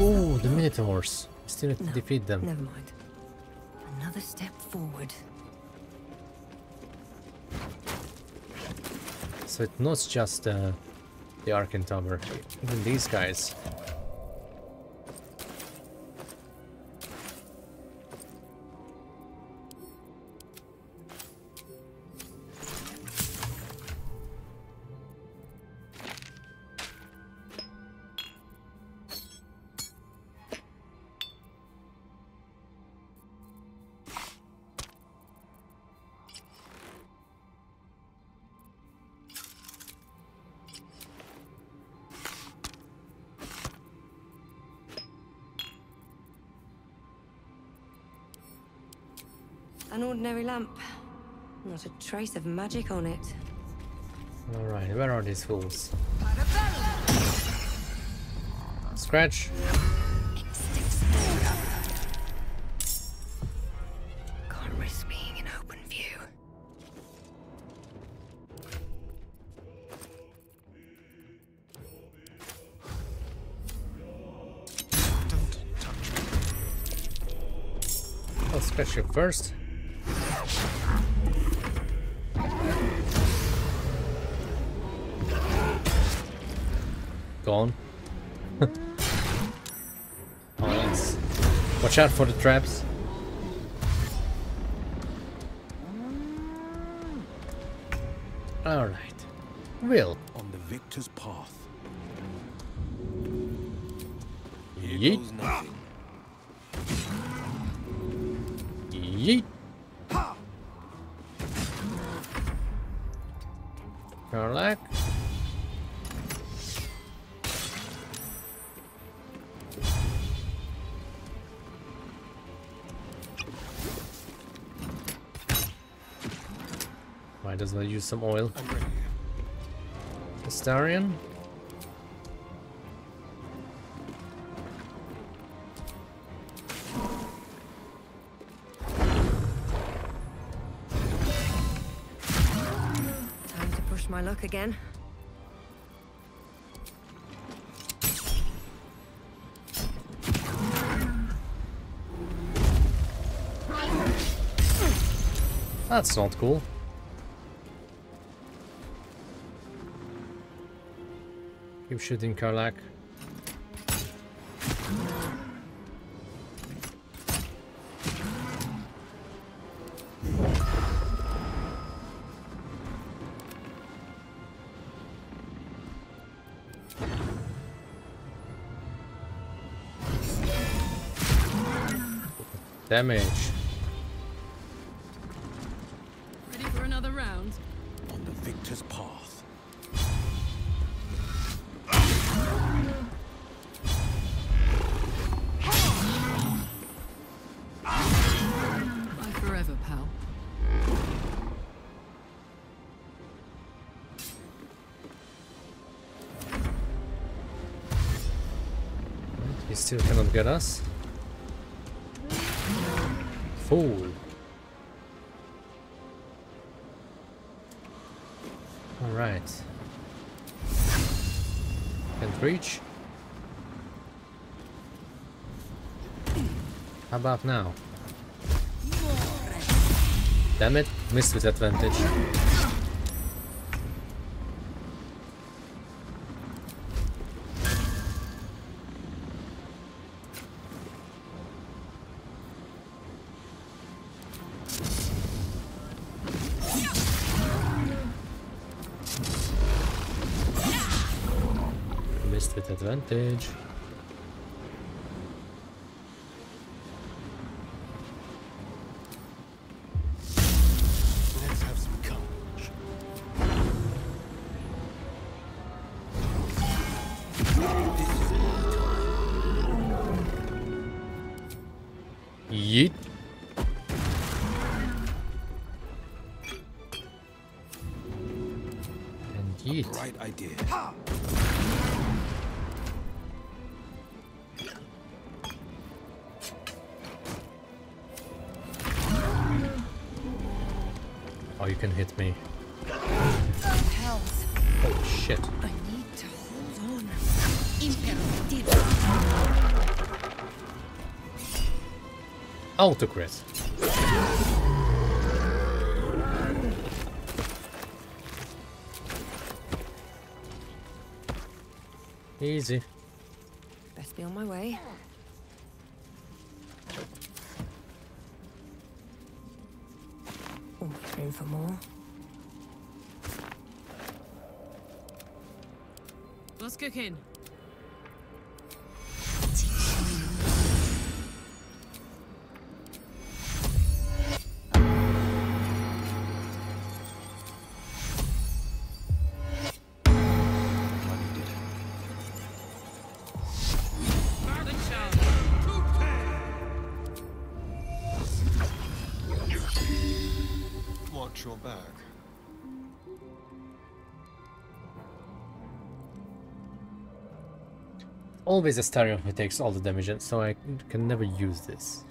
Oh, the Minotaurs. Still need to No, defeat them. Never mind. Another step forward. So it's not just uh, the Arcane Tower, even these guys. Trace of magic on it. Alright, where are these fools? Scratch! Can't risk being in open view. I'll scratch you first. Watch out for the traps. Alright. Wyll. On the victor's path. Yeet. Yeet. Why doesn't use some oil? Astarion? Time to push my luck again. That's not cool. Keep shooting Karlach. Damage. Get us. Fool. Alright. Can't reach. How about now? Damn it, missed with advantage. With Autocrit. Easy. Always a Astarion who takes all the damage, so I can never use this.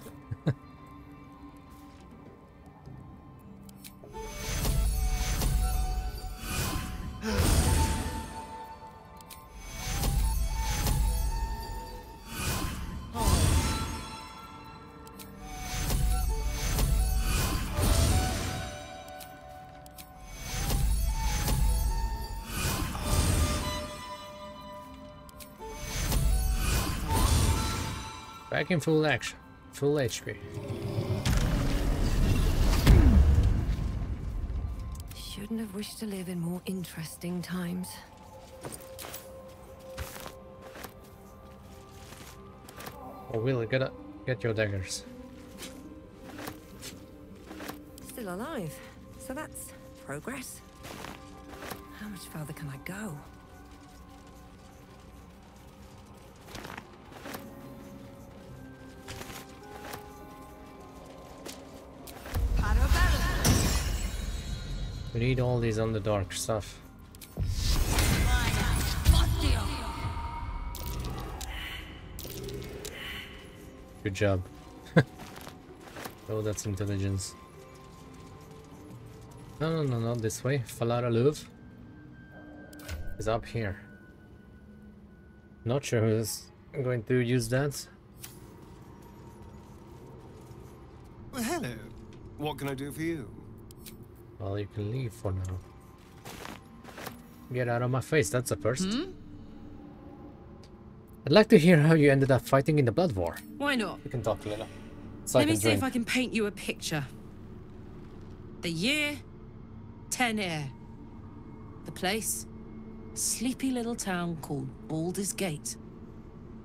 In full action. Full HP. Shouldn't have wished to live in more interesting times. Oh, Willie, gotta get your daggers. Still alive. So that's progress. How much further can I go? We need all these Underdark stuff. Good job. oh, that's intelligence. No, no, no, not this way. Phalar Aluve is up here. Not sure who's going to use that. Well, hello. What can I do for you? Well, you can leave for now. Get out of my face, that's a first. Hmm? I'd like to hear how you ended up fighting in the Blood War. Why not? You can talk, Lila. So Let me see if. I can paint you a picture. The year, Tenair. The place, sleepy little town called Baldur's Gate.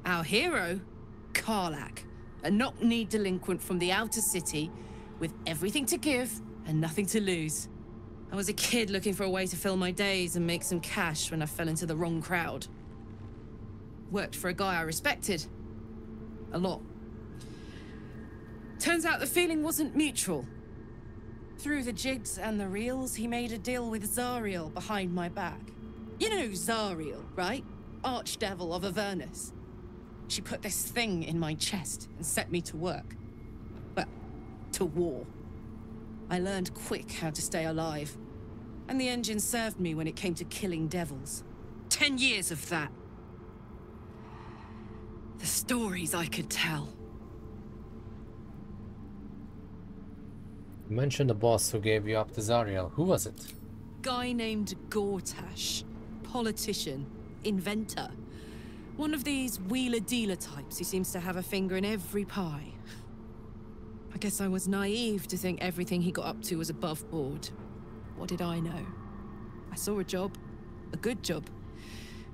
Our hero, Karlach, a knock-kneed delinquent from the outer city with everything to give and nothing to lose. I was a kid looking for a way to fill my days and make some cash when I fell into the wrong crowd. Worked for a guy I respected. A lot. Turns out the feeling wasn't mutual. Through the jigs and the reels, he made a deal with Zariel behind my back. You know Zariel, right? Archdevil of Avernus. She put this thing in my chest and set me to work. Well, to war. I learned quick how to stay alive. And the engine served me when it came to killing devils. Ten years of that. The stories I could tell. You mentioned the boss who gave you up to Zariel. Who was it? Guy named Gortash. Politician. Inventor. One of these wheeler-dealer types who seems to have a finger in every pie. I guess I was naive to think everything he got up to was above board. What did I know? I saw a job. A good job.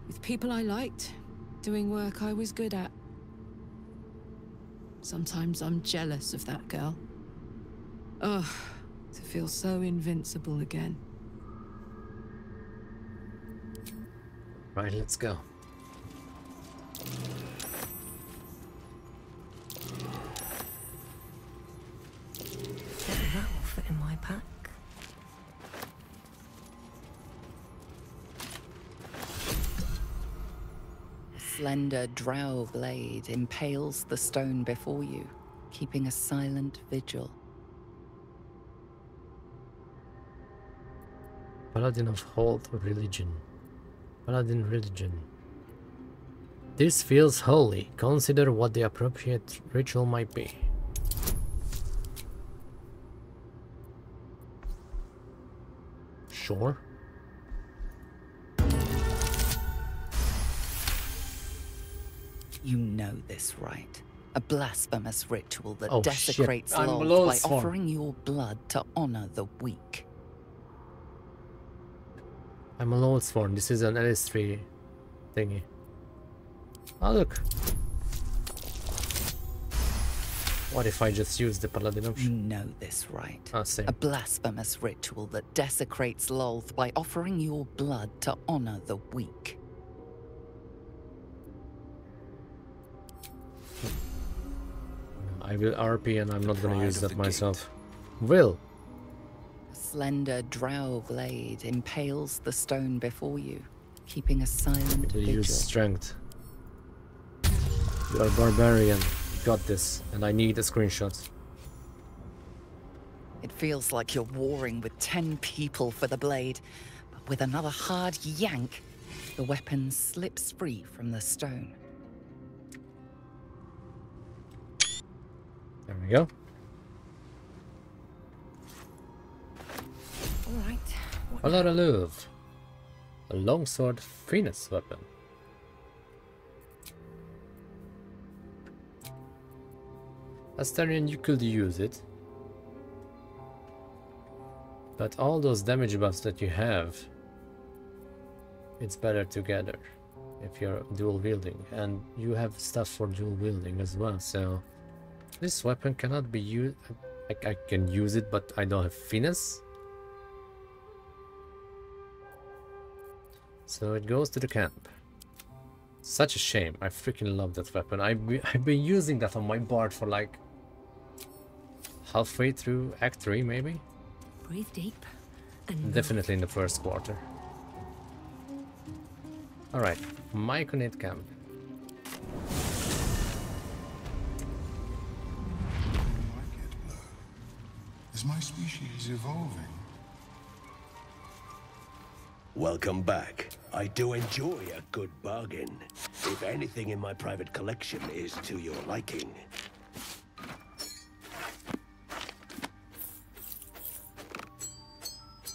With people I liked. Doing work I was good at. Sometimes I'm jealous of that girl. Ugh, to feel so invincible again. Right, let's go. That will fit in my pack. A slender drow blade impales the stone before you, keeping a silent vigil. Paladin of Hold Religion. Paladin Religion. This feels holy. Consider what the appropriate ritual might be. Sure. You know this, right? A blasphemous ritual that Oh, desecrates I'm Lolth by this offering your blood to honor the weak. I'm a Lordsworn. This is an LS3 thingy. Oh, look. What if I just use the Paladin You know this, right? Ah, same. A blasphemous ritual that desecrates Lolth by offering your blood to honor the weak. I will RP and I'm not gonna use of that myself. Wyll. A slender drow blade impales the stone before you, keeping a silent To vigil. use strength. You are barbarian. Got this. And I need a screenshot. It feels like you're warring with ten people for the blade, but with another hard yank, the weapon slips free from the stone. There we go. All right. Phalar Aluve. A longsword finesse weapon. Astarion, you could use it. But all those damage buffs that you have, it's better together if you're dual wielding. And you have stuff for dual wielding as well, so this weapon cannot be used. Like I can use it, but I don't have finesse. So it goes to the camp. Such a shame. I freaking love that weapon. I've been, I've been using that on my bard for like halfway through Act 3, maybe? Breathe deep. And Definitely in the first quarter. Alright, Myconid camp. Is my species evolving? Welcome back. I do enjoy a good bargain. If anything in my private collection is to your liking.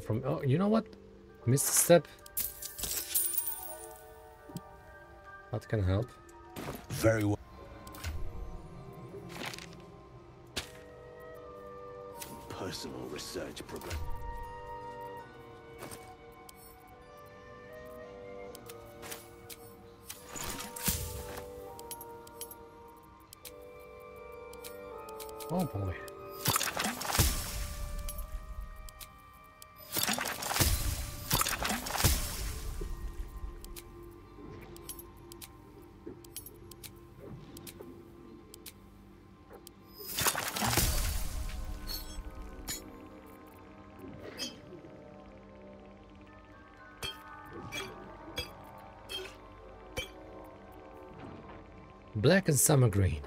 From... Oh, you know what? Missed a step. That can help. Very well. Personal research program. Black and summer green.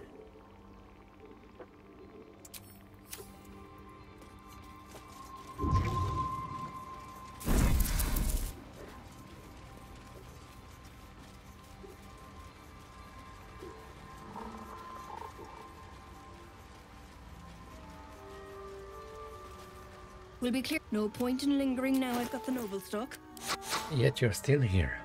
We'll be clear. No point in lingering now I've got the noble stock. Yet you're still here.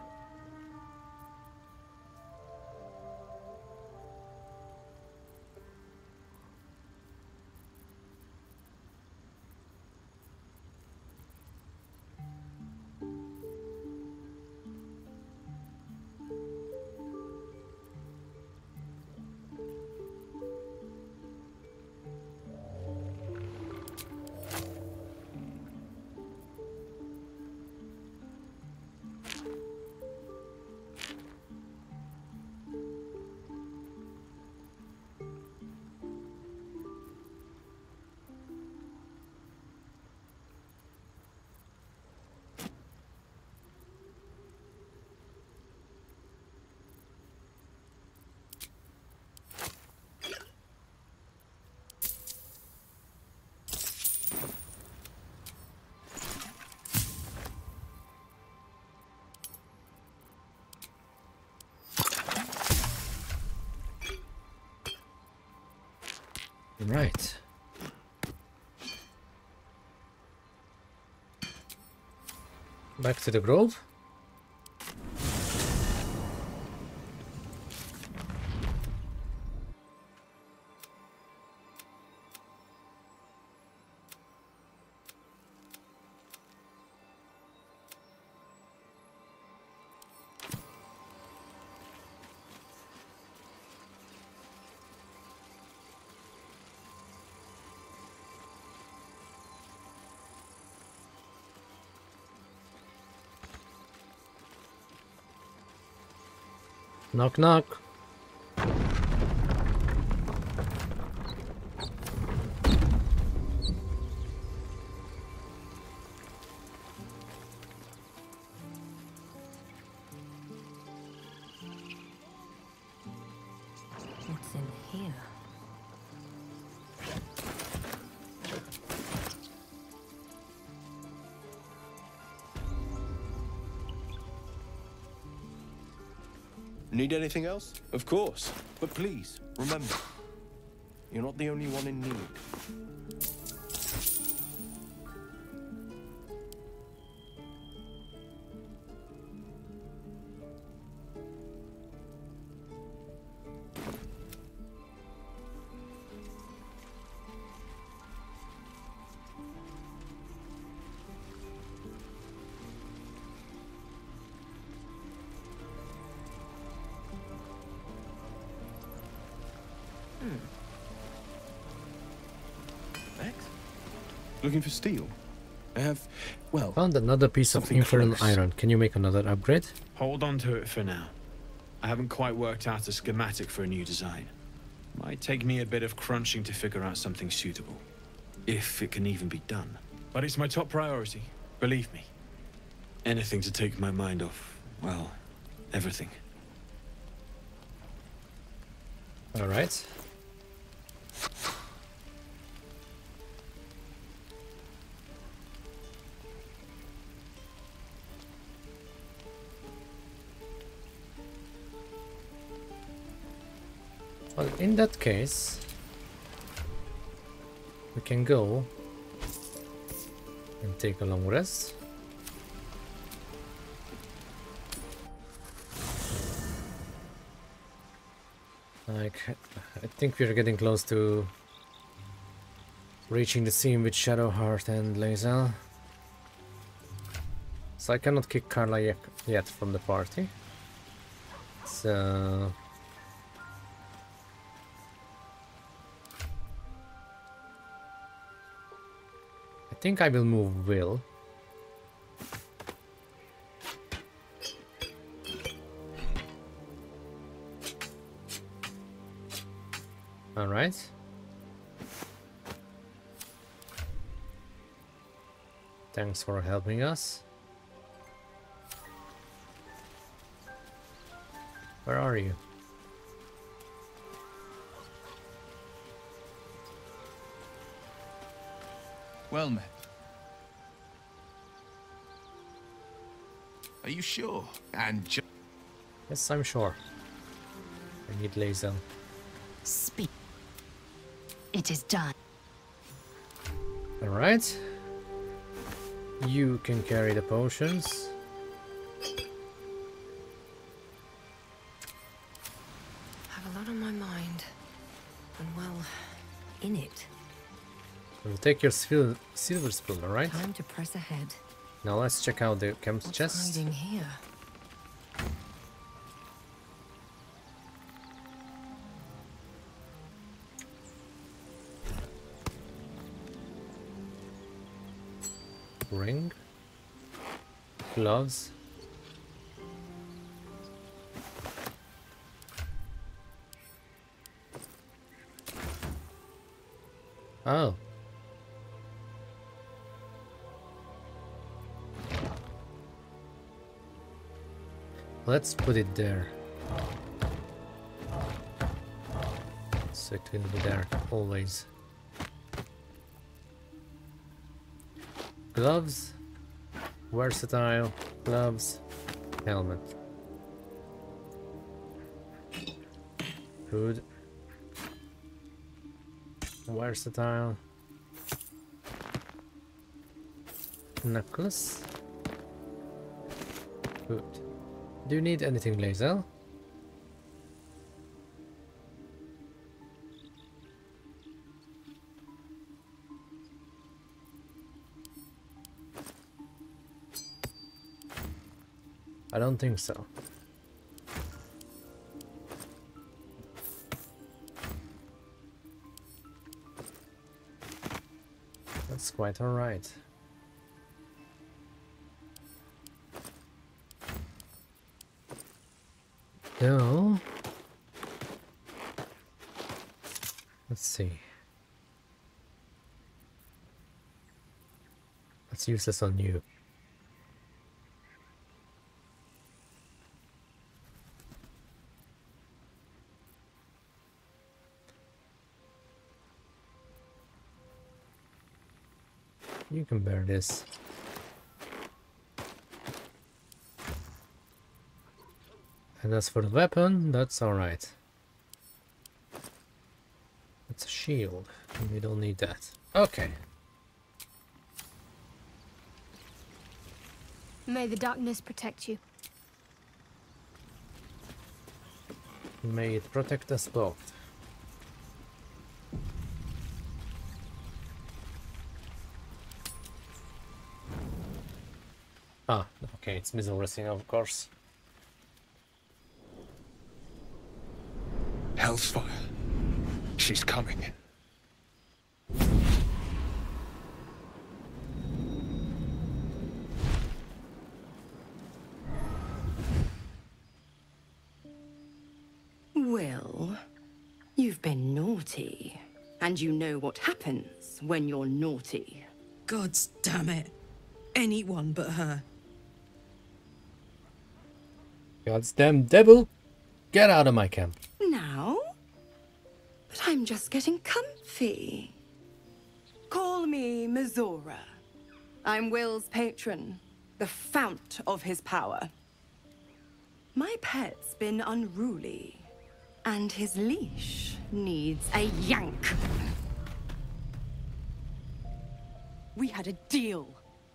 Right. Back to the grove. Knock knock. Need anything else? Of course. But please, remember, you're not the only one in need. Looking for steel? I have, well, Found another piece of something infernal close. iron. Can you make another upgrade? Hold on to it for now. I haven't quite worked out a schematic for a new design. Might take me a bit of crunching to figure out something suitable. If it can even be done. But it's my top priority, believe me. Anything to take my mind off, well, everything. Alright. In that case, we can go and take a long rest. Like, I think we're getting close to reaching the scene with Shadowheart and Lae'zel. So I cannot kick Karlach yet from the party. So... think I will move Wyll. Alright. Thanks for helping us. Where are you? Well met. Are you sure? And ju- Yes, I'm sure. I need Lae'zel. Speak. It is done. Alright. You can carry the potions. I have a lot on my mind. And well, in it. We'll take your sil silver spoon, alright? Time to press ahead. Now let's check out the camp's What's chest. hiding here? Ring. Gloves. Oh. Let's put it there. So it will be there always. Gloves, versatile, gloves, helmet. Hood. versatile. Necklace. Good. Do you need anything, Lae'zel? I don't think so. That's quite alright. Use this on you. You can bear this. And as for the weapon, that's alright. It's a shield, we don't need that. Okay. May the darkness protect you. May it protect us both. Ah, okay, it's Mizora of course. Hellsfire. She's coming. Know what happens when you're naughty. God's damn it. Anyone but her. God's damn devil! Get out of my camp. Now? But I'm just getting comfy. Call me Mizora. I'm Wyll's patron, the fount of his power. My pet's been unruly, and his leash needs a yank. We had a deal,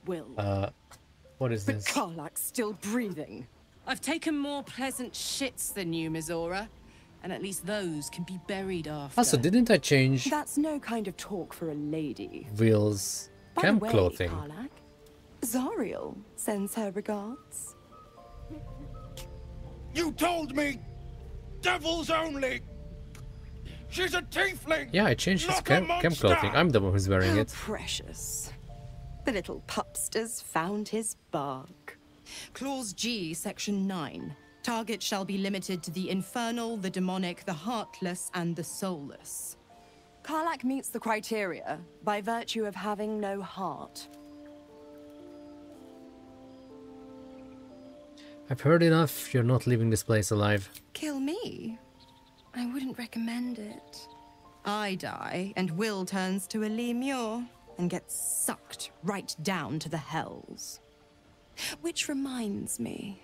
Wyll. Uh, what is but this? Karlach's still breathing. I've taken more pleasant shits than you, Mizora. And at least those can be buried after. Also, didn't I change That's no kind of talk for a lady. Wyll's By camp the way, clothing? Karlach, Zariel sends her regards. You told me! Devils only! She's a tiefling! Yeah, I changed his camp, camp clothing. I'm the one who's wearing How it. precious. The little pupster's found his bark. Clause G, Section 9. Target shall be limited to the infernal, the demonic, the heartless, and the soulless. Karlach meets the criteria by virtue of having no heart. I've heard enough. You're not leaving this place alive. Kill me? I wouldn't recommend it. I die, and Wyll turns to a Lemure and gets sucked right down to the hells. Which reminds me.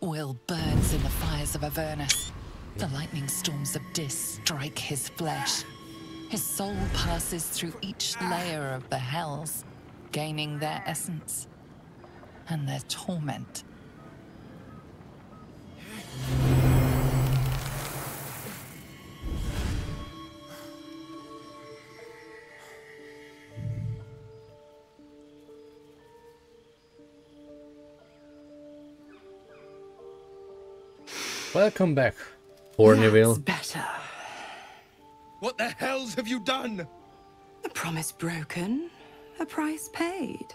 Wyll burns in the fires of Avernus. The lightning storms of Dis strike his flesh. His soul passes through each layer of the hells, gaining their essence and their torment. Welcome back, Hornyville. better. What the hells have you done? A promise broken, a price paid.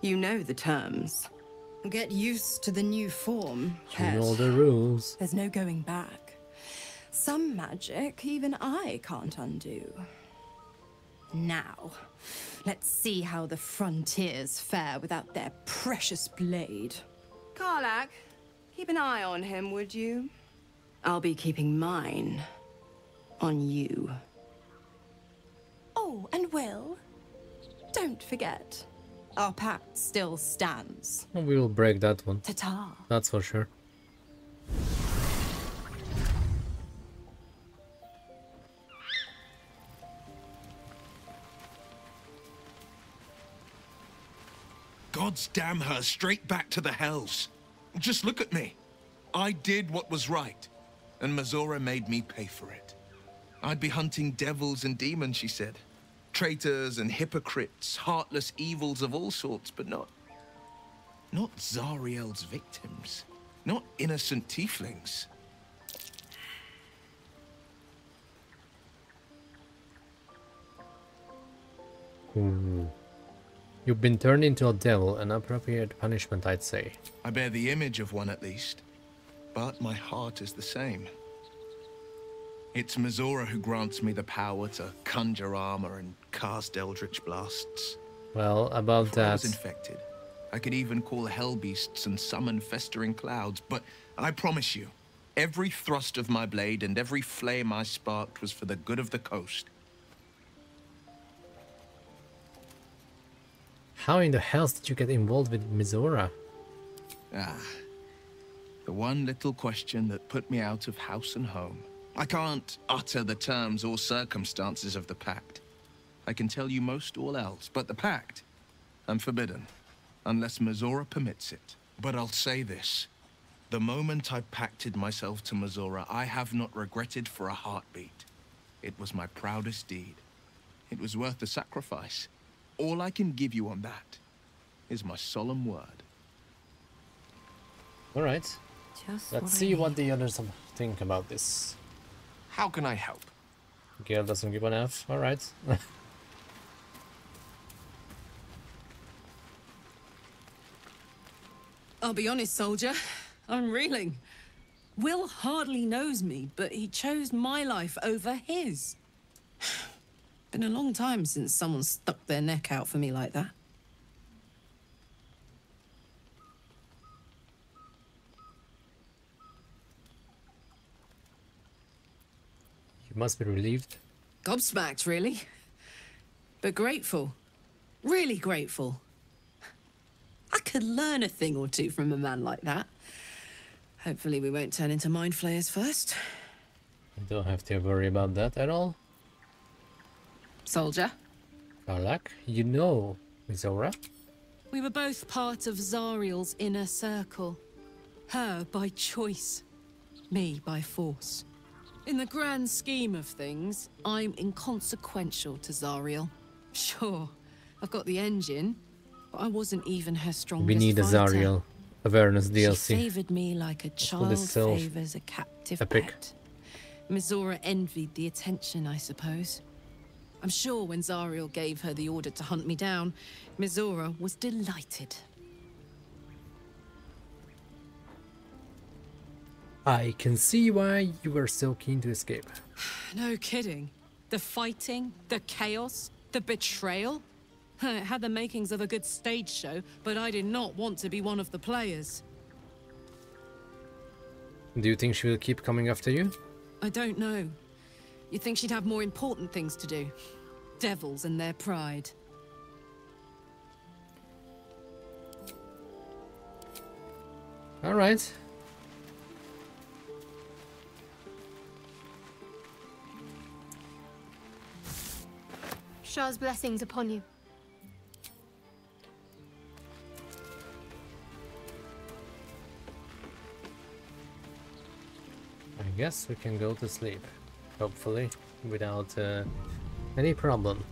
You know the terms. Get used to the new form, You know the rules. There's no going back. Some magic even I can't undo. Now, let's see how the frontiers fare without their precious blade. Karlach, Keep an eye on him, would you? I'll be keeping mine on you. Oh, and Wyll, don't forget, our pact still stands. We will break that one. Ta-ta. That's for sure. God's damn her, straight back to the hells. Just look at me. I did what was right, and Mizora made me pay for it. I'd be hunting devils and demons, she said. Traitors and hypocrites, heartless evils of all sorts, but not... Not Zariel's victims. Not innocent tieflings. Ooh. You've been turned into a devil, an appropriate punishment, I'd say. I bear the image of one at least, but my heart is the same. It's Mizora who grants me the power to conjure armor and cast eldritch blasts. Well, about Before I was infected. I could even call hell beasts and summon festering clouds, but I promise you, every thrust of my blade and every flame I sparked was for the good of the coast. How in the hell did you get involved with Mizora? Ah, the one little question that put me out of house and home. I can't utter the terms or circumstances of the pact. I can tell you most all else, but the pact, I'm forbidden, unless Mizora permits it. But I'll say this. The moment I pacted myself to Mizora, I have not regretted for a heartbeat. It was my proudest deed. It was worth the sacrifice. All I can give you on that is my solemn word. Alright. Just Let's see what the others think about this. How can I help? Gale doesn't give an F. Alright. I'll be honest, soldier. I'm reeling. Wyll hardly knows me, but he chose my life over his. It's been a long time since someone stuck their neck out for me like that. you must be relieved. Gobsmacked, really. But grateful. Really grateful. I could learn a thing or two from a man like that. Hopefully we won't turn into mind flayers first. You don't have to worry about that at all. Soldier. Karlach, you know Mizora? We were both part of Zariel's inner circle. Her by choice, me by force. In the grand scheme of things, I'm inconsequential to Zariel. Sure, I've got the engine, but I wasn't even her strongest We need a fighter. Zariel awareness She DLC. favored me like a child this self favors a captive epic. pet. Mizora envied the attention, I suppose. I'm sure when Zariel gave her the order to hunt me down, Mizora was delighted. I can see why you were so keen to escape. No kidding. The fighting, the chaos, the betrayal. It had the makings of a good stage show, but I did not want to be one of the players. Do you think she will keep coming after you? I don't know. You'd think she'd have more important things to do. Devils and their pride. Alright. Shar's blessings upon you. I guess we can go to sleep. Hopefully, without uh, any problem.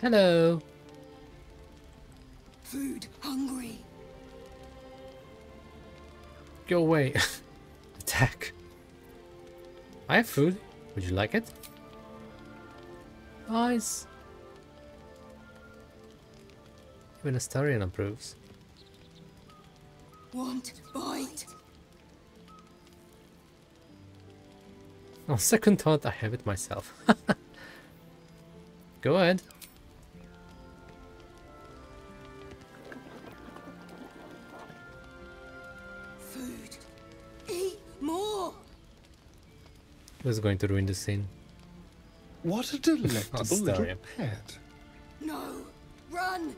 Hello. Food hungry. Go away. Attack. I have food. Would you like it? Nice. Even Astarion approves. Want bite. On second thought, I have it myself. Go ahead. Who's going to ruin the scene? What a delectable little Astarion. pet. No! Run!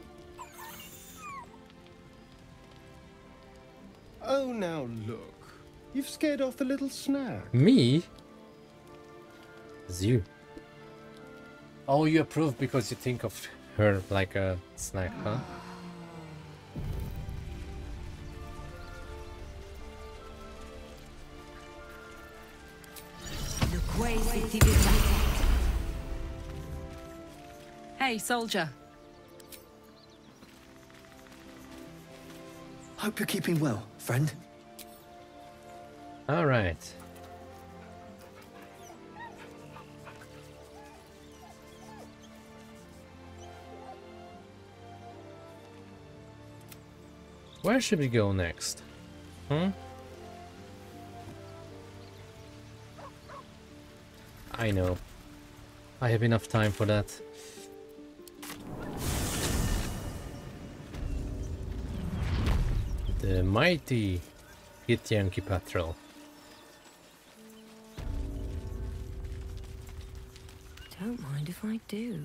Oh, now look. You've scared off the little snack. Me? It's you. Oh, you approve because you think of her like a snack, huh? Hey, soldier. Hope you're keeping well, friend. All right. Where should we go next? Hmm? I know. I have enough time for that. The mighty Githyanki Patrol. Don't mind if I do.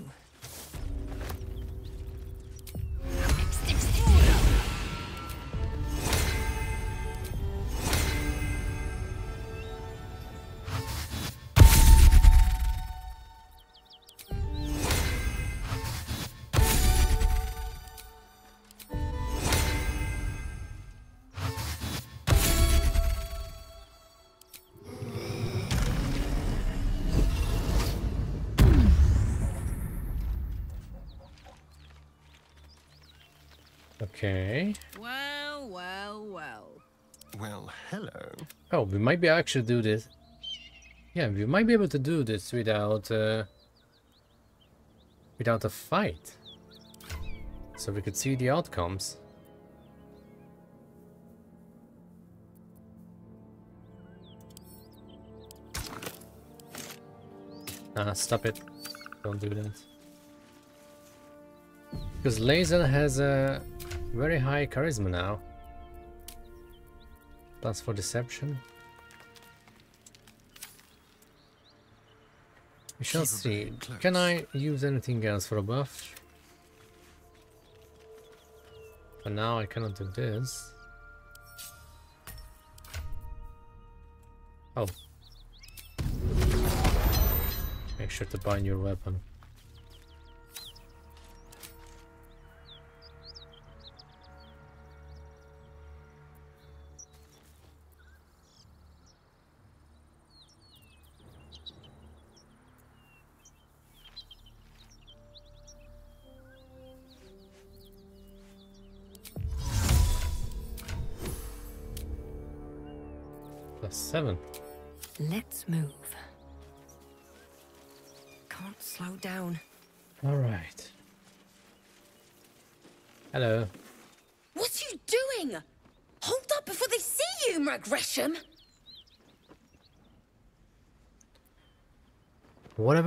We might be actually do this. Yeah, we might be able to do this without uh, without a fight. So we could see the outcomes. Ah, stop it. Don't do that. Because Lae'zel has a very high charisma now. Plus for deception. We shall see. Can I use anything else for a buff? For now I cannot do this. Oh. Make sure to bind your weapon.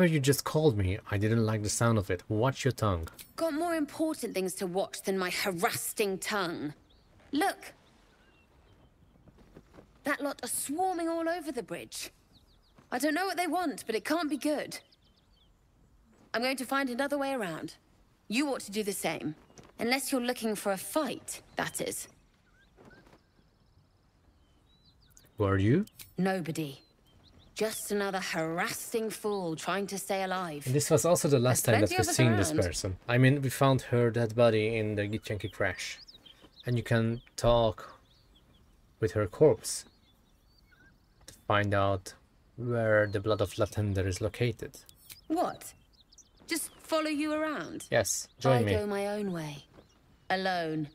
Whatever you just called me, I didn't like the sound of it. Watch your tongue. Got more important things to watch than my harassing tongue. Look. That lot are swarming all over the bridge. I don't know what they want, but it can't be good. I'm going to find another way around. You ought to do the same. Unless you're looking for a fight, that is. Who are you? Nobody. Just another harassing fool trying to stay alive. And this was also the last There's time that we've seen this person. I mean, we found her dead body in the Githyanki crash. And you can talk with her corpse to find out where the blood of Lathander is located. What? Just follow you around? Yes, join I me. go my own way. Alone.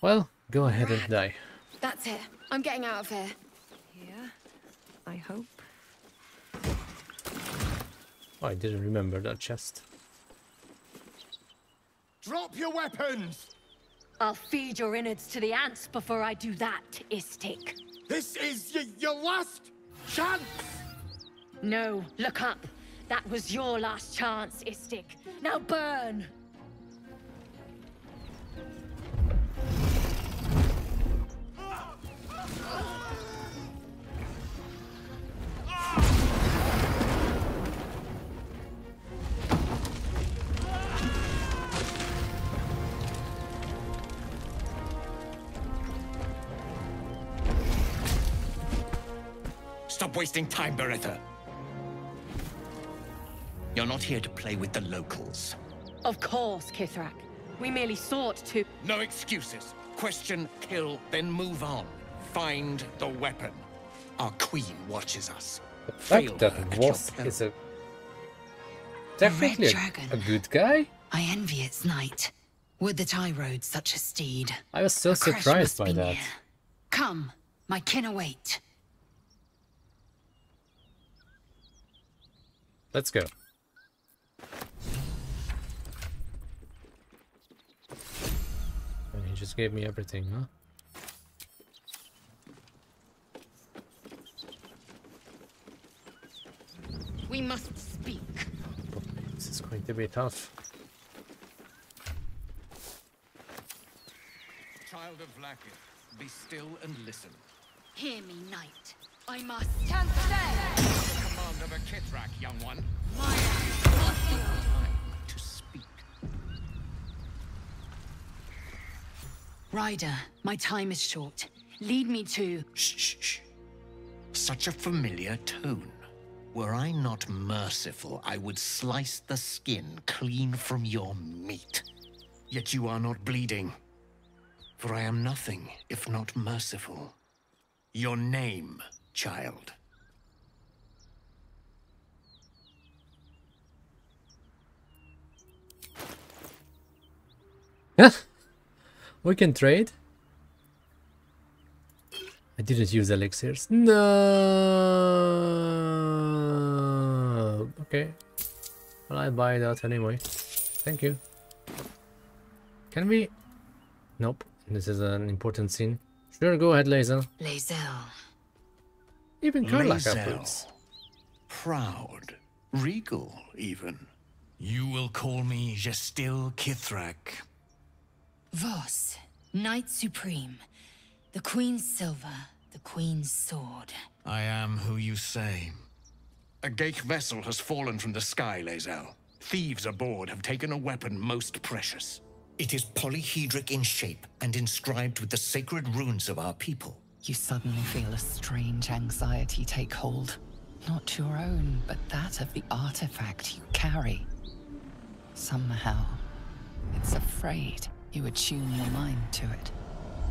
Well, go ahead and die. That's it. I'm getting out of here. Yeah, I hope. Oh, I didn't remember that chest. Drop your weapons! I'll feed your innards to the ants before I do that, Istik. This is your last chance! No, look up. That was your last chance, Istik. Now burn! Stop wasting time, Beretta. You're not here to play with the locals. Of course, Kithrak. We merely sought to... No excuses. Question, kill, then move on. Find the weapon. Our queen watches us. The fact that her at Voss your is a definitely a, dragon. a good guy. I envy its knight. Would that I rode such a steed. I was so A surprised by that. near. Come, my kin await. Let's go. And he just gave me everything, huh? We must speak. This is going to be tough. Child of Vlaakith, be still and listen. Hear me, knight. I must... Stand still! The command of a Kithrak, young one. My time To speak. Ryder, my time is short. Lead me to... Shh, shh, shh. Such a familiar tone. Were I not merciful, I would slice the skin clean from your meat. Yet you are not bleeding. For I am nothing if not merciful. Your name, child. We can trade. I didn't use elixirs. No. Okay. Well, I'll buy that anyway. Thank you. Can we? Nope. This is an important scene. Sure, go ahead, Lae'zel. Lae'zel. Even Karlach Lae'zel. Proud. Regal, even. You will call me Gestil Kithrak. Voss, Knight Supreme. The Queen's silver, the Queen's sword. I am who you say. A ghaik vessel has fallen from the sky, Lae'zel. Thieves aboard have taken a weapon most precious. It is polyhedric in shape and inscribed with the sacred runes of our people. You suddenly feel a strange anxiety take hold. Not your own, but that of the artifact you carry. Somehow, it's afraid you attune your mind to it.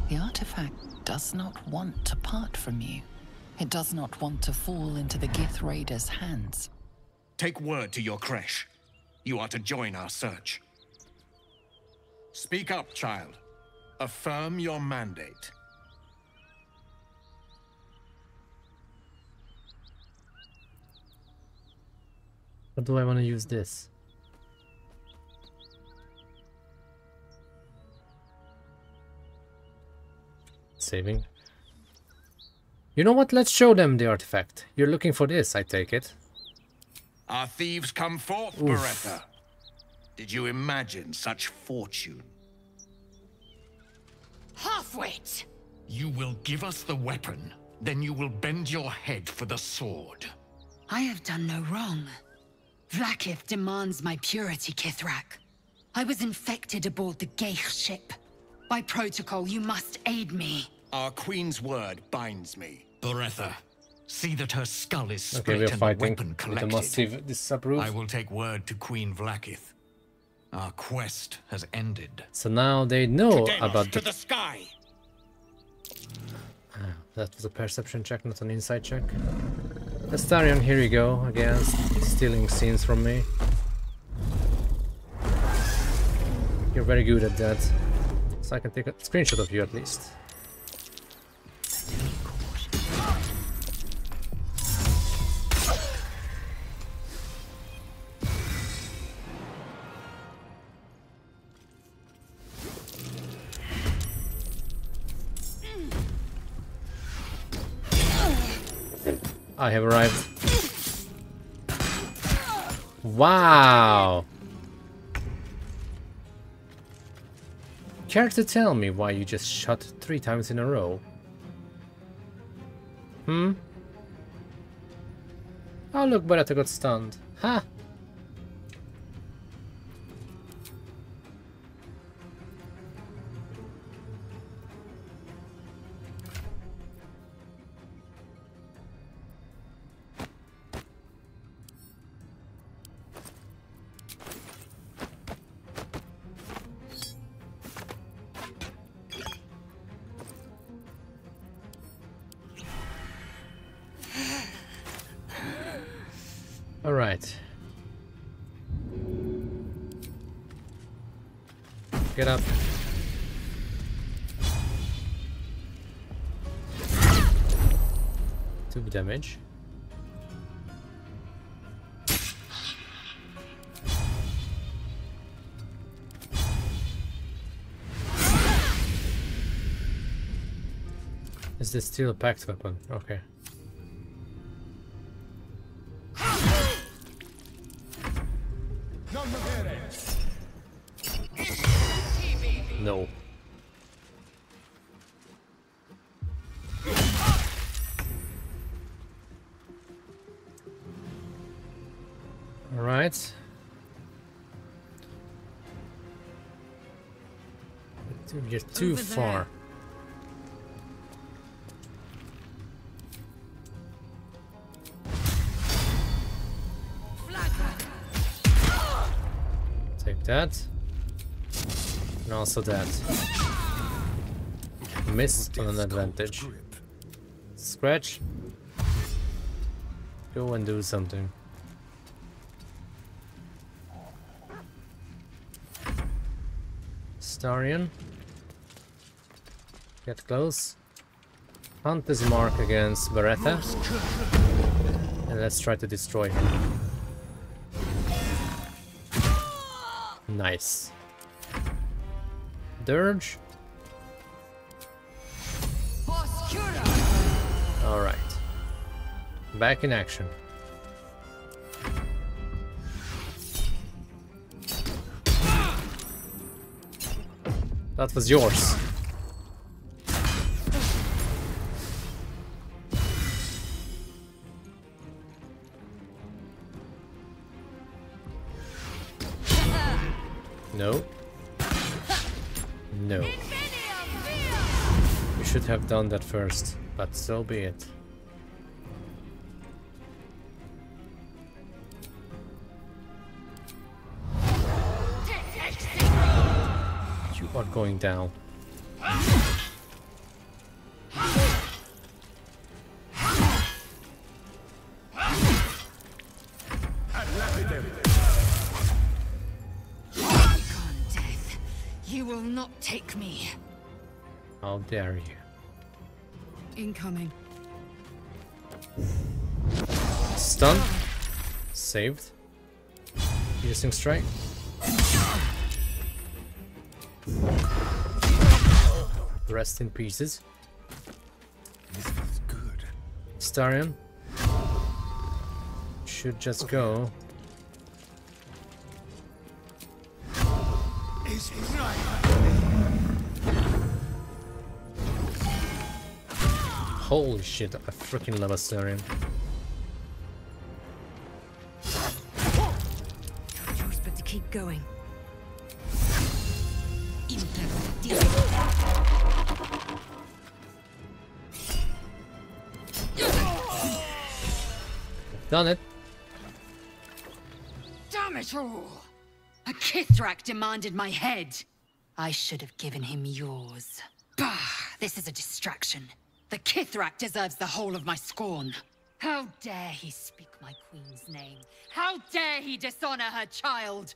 The artifact does not want to part from you. It does not want to fall into the Gith Raiders' hands. Take word to your creche. You are to join our search. Speak up, child. Affirm your mandate. Or do I want to use this? Saving. You know what? Let's show them the artifact. You're looking for this, I take it. Our thieves come forth, Oof. Beretta. Did you imagine such fortune? Halfwit! You will give us the weapon, then you will bend your head for the sword. I have done no wrong. Vlaakith demands my purity, Kithrak. I was infected aboard the ghaik ship. By protocol, you must aid me. Our queen's word binds me. Beretta, see that her skull is Okay, split we're and the fighting weapon with a collected. massive disapprove. I will take word to Queen Vlaakith. Our quest has ended. So now they know To Deimos, about to the... the sky! Ah, that was a perception check, not an insight check. Astarion, here you go, again, stealing scenes from me. You're very good at that. So I can take a screenshot of you at least. I have arrived. Wow! Care to tell me why you just shot three times in a row? Hmm? Oh look, Beretta got stunned. Ha! Damage. Is this still a packed weapon? Okay. Also that. Missed on an advantage. Scratch. Go and do something. Starion. Get close. Hunt this mark against Beretta. And let's try to destroy him. Nice. Durge. Alright. Back in action. That was yours. No. No. You should have done that first, but so be it. You are going down. How dare you. Incoming. Stun. Saved. Piercing strike. Rest in pieces. This feels good. Starion. Should just go. Holy shit, I freaking love Astarion. No choice but to keep going. Done it. Damn it all! A Kithrak demanded my head. I should have given him yours. Bah! This is a distraction. The Kithrak deserves the whole of my scorn. How dare he speak my queen's name? How dare he dishonor her child?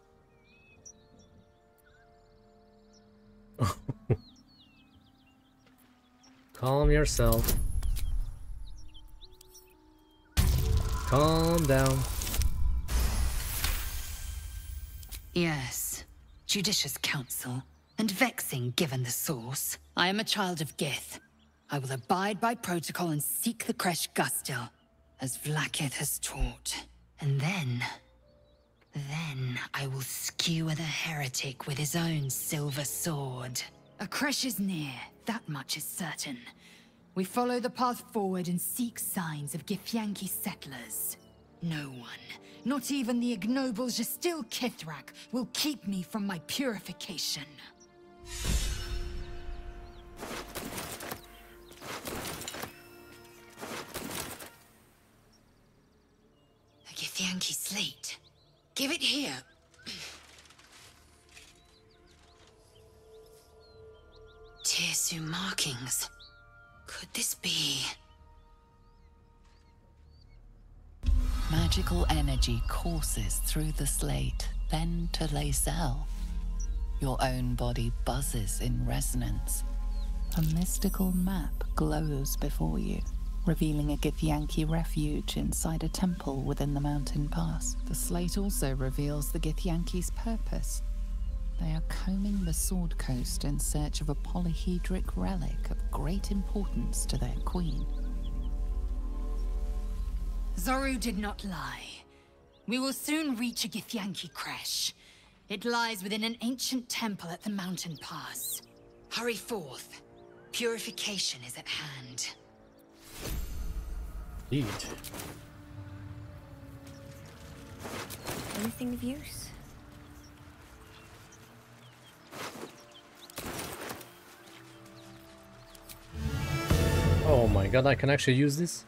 Calm yourself. Calm down. Yes. Judicious counsel. And vexing given the source. I am a child of Gith. I will abide by protocol and seek the creche Gustil, as Vlaakith has taught. And then... Then I will skewer the heretic with his own silver sword. A creche is near, that much is certain. We follow the path forward and seek signs of Githyanki settlers. No one, not even the ignoble Jastil Kithrak, will keep me from my purification. Githyanki slate. Give it here. Tirsu markings. Could this be... Magical energy courses through the slate, then to Lae'zel. Your own body buzzes in resonance. A mystical map glows before you, revealing a Githyanki refuge inside a temple within the mountain pass. The slate also reveals the Githyanki's purpose. They are combing the Sword Coast in search of a polyhedric relic of great importance to their queen. Zoru did not lie. We will soon reach a Githyanki crash. It lies within an ancient temple at the mountain pass. Hurry forth. Purification is at hand. Indeed. Anything of use? Oh my god, I can actually use this?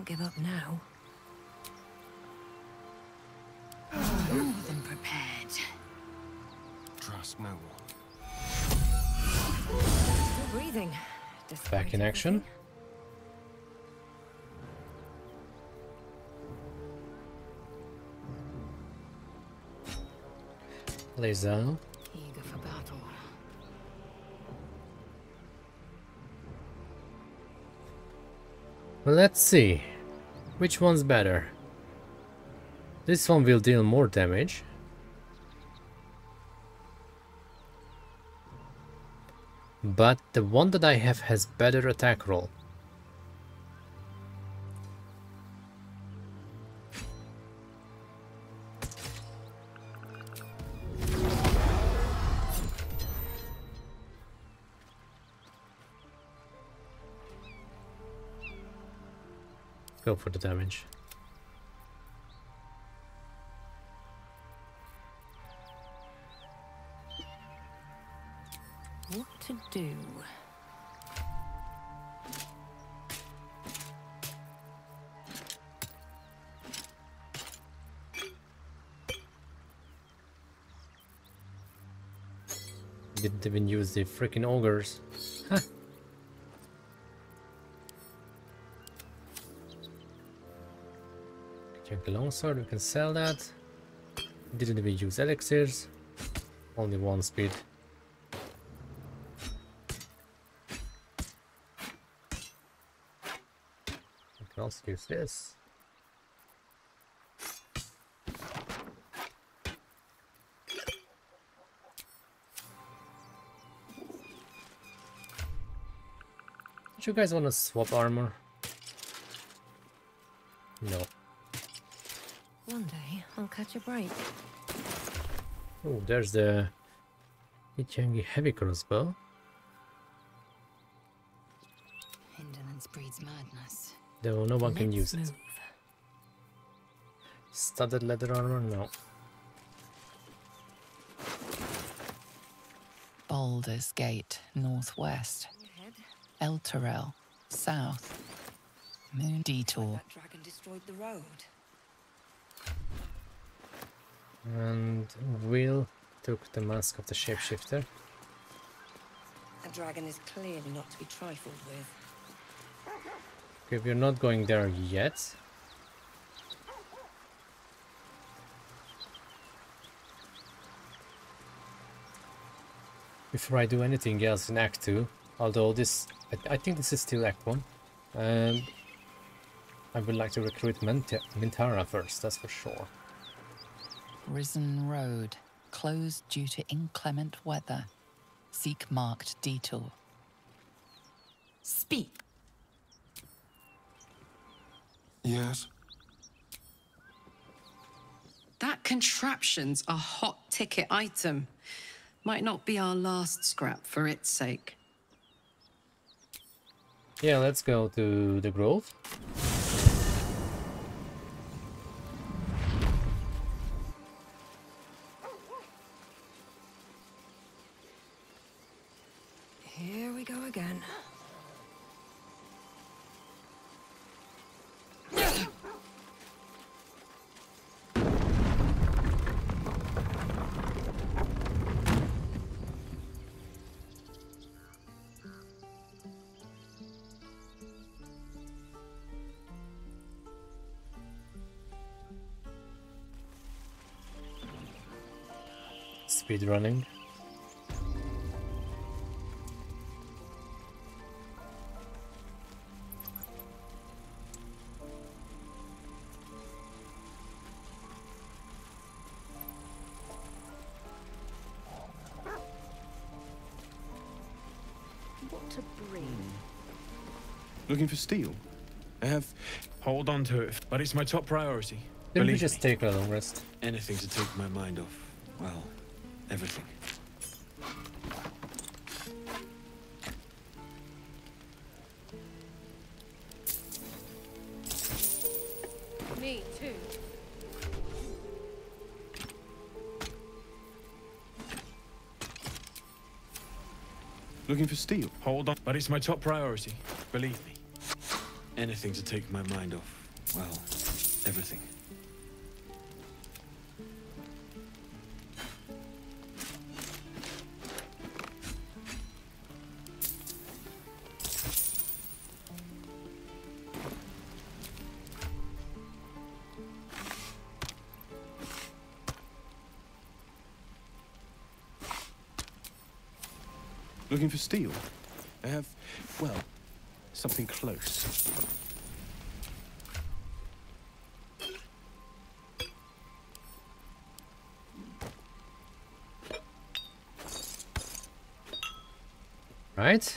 Can't give up now. More than prepared. Trust no one. Still breathing. Back in action. Lae'zel. Eager for battle. Well, let's see. Which one's better? This one will deal more damage. But the one that I have has better attack roll. Go for the damage. What to do? Didn't even use the freaking ogres. Huh. The longsword, we can sell that. Didn't even use elixirs. Only one speed. I can also use this. Do you guys want to swap armor? Catch a break. Oh, there's the Ichangi heavy crossbow. Indolence breeds madness. Though no one can use Let's it. Studded leather armor? No. Baldur's Gate, northwest. Elturel, south. Moon Detour. Dragon destroyed the road. And Will took the mask of the shapeshifter. A dragon is clearly not to be trifled with. Okay, we're not going there yet. Before I do anything else in Act 2, although this, I, I think this is still Act 1, um, I would like to recruit Mint Minthara first, that's for sure. Risen Road, closed due to inclement weather. Seek marked detour. Speak. Yes? That contraption's a hot ticket item. Might not be our last scrap for its sake. Yeah, let's go to the Grove. Again. Speed running. Looking for steel? I have. Hold on to it, but it's my top priority. Didn't we just me. take a long rest? Anything to take my mind off. Well, everything. Me too. Looking for steel? Hold on, but it's my top priority. Believe me. Anything to take my mind off. Well, everything. Looking for steel? I have. Well, something close. Right?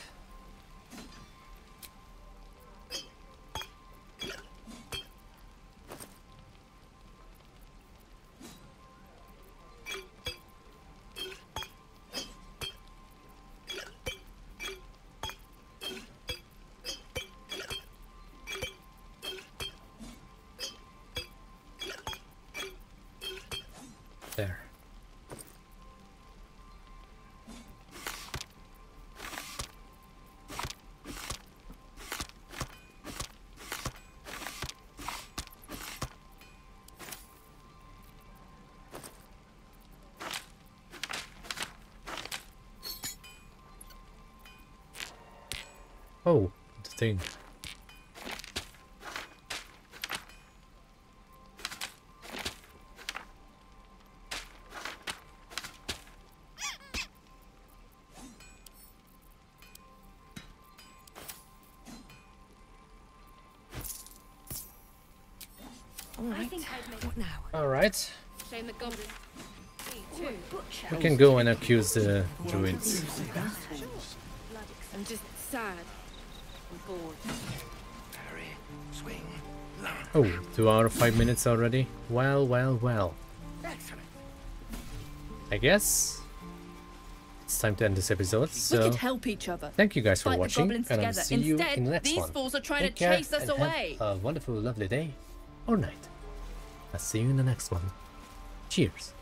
We can go and accuse the druids. I'm just sad. I'm bored. Oh, two out of five minutes already? Well, well, well. I guess it's time to end this episode. So we So could help each other. thank you guys for Fight watching, goblins and I'll together. see you Instead, in the next these one. fools are trying Take to care chase us and have away. A wonderful, lovely day or night. I'll see you in the next one. Cheers.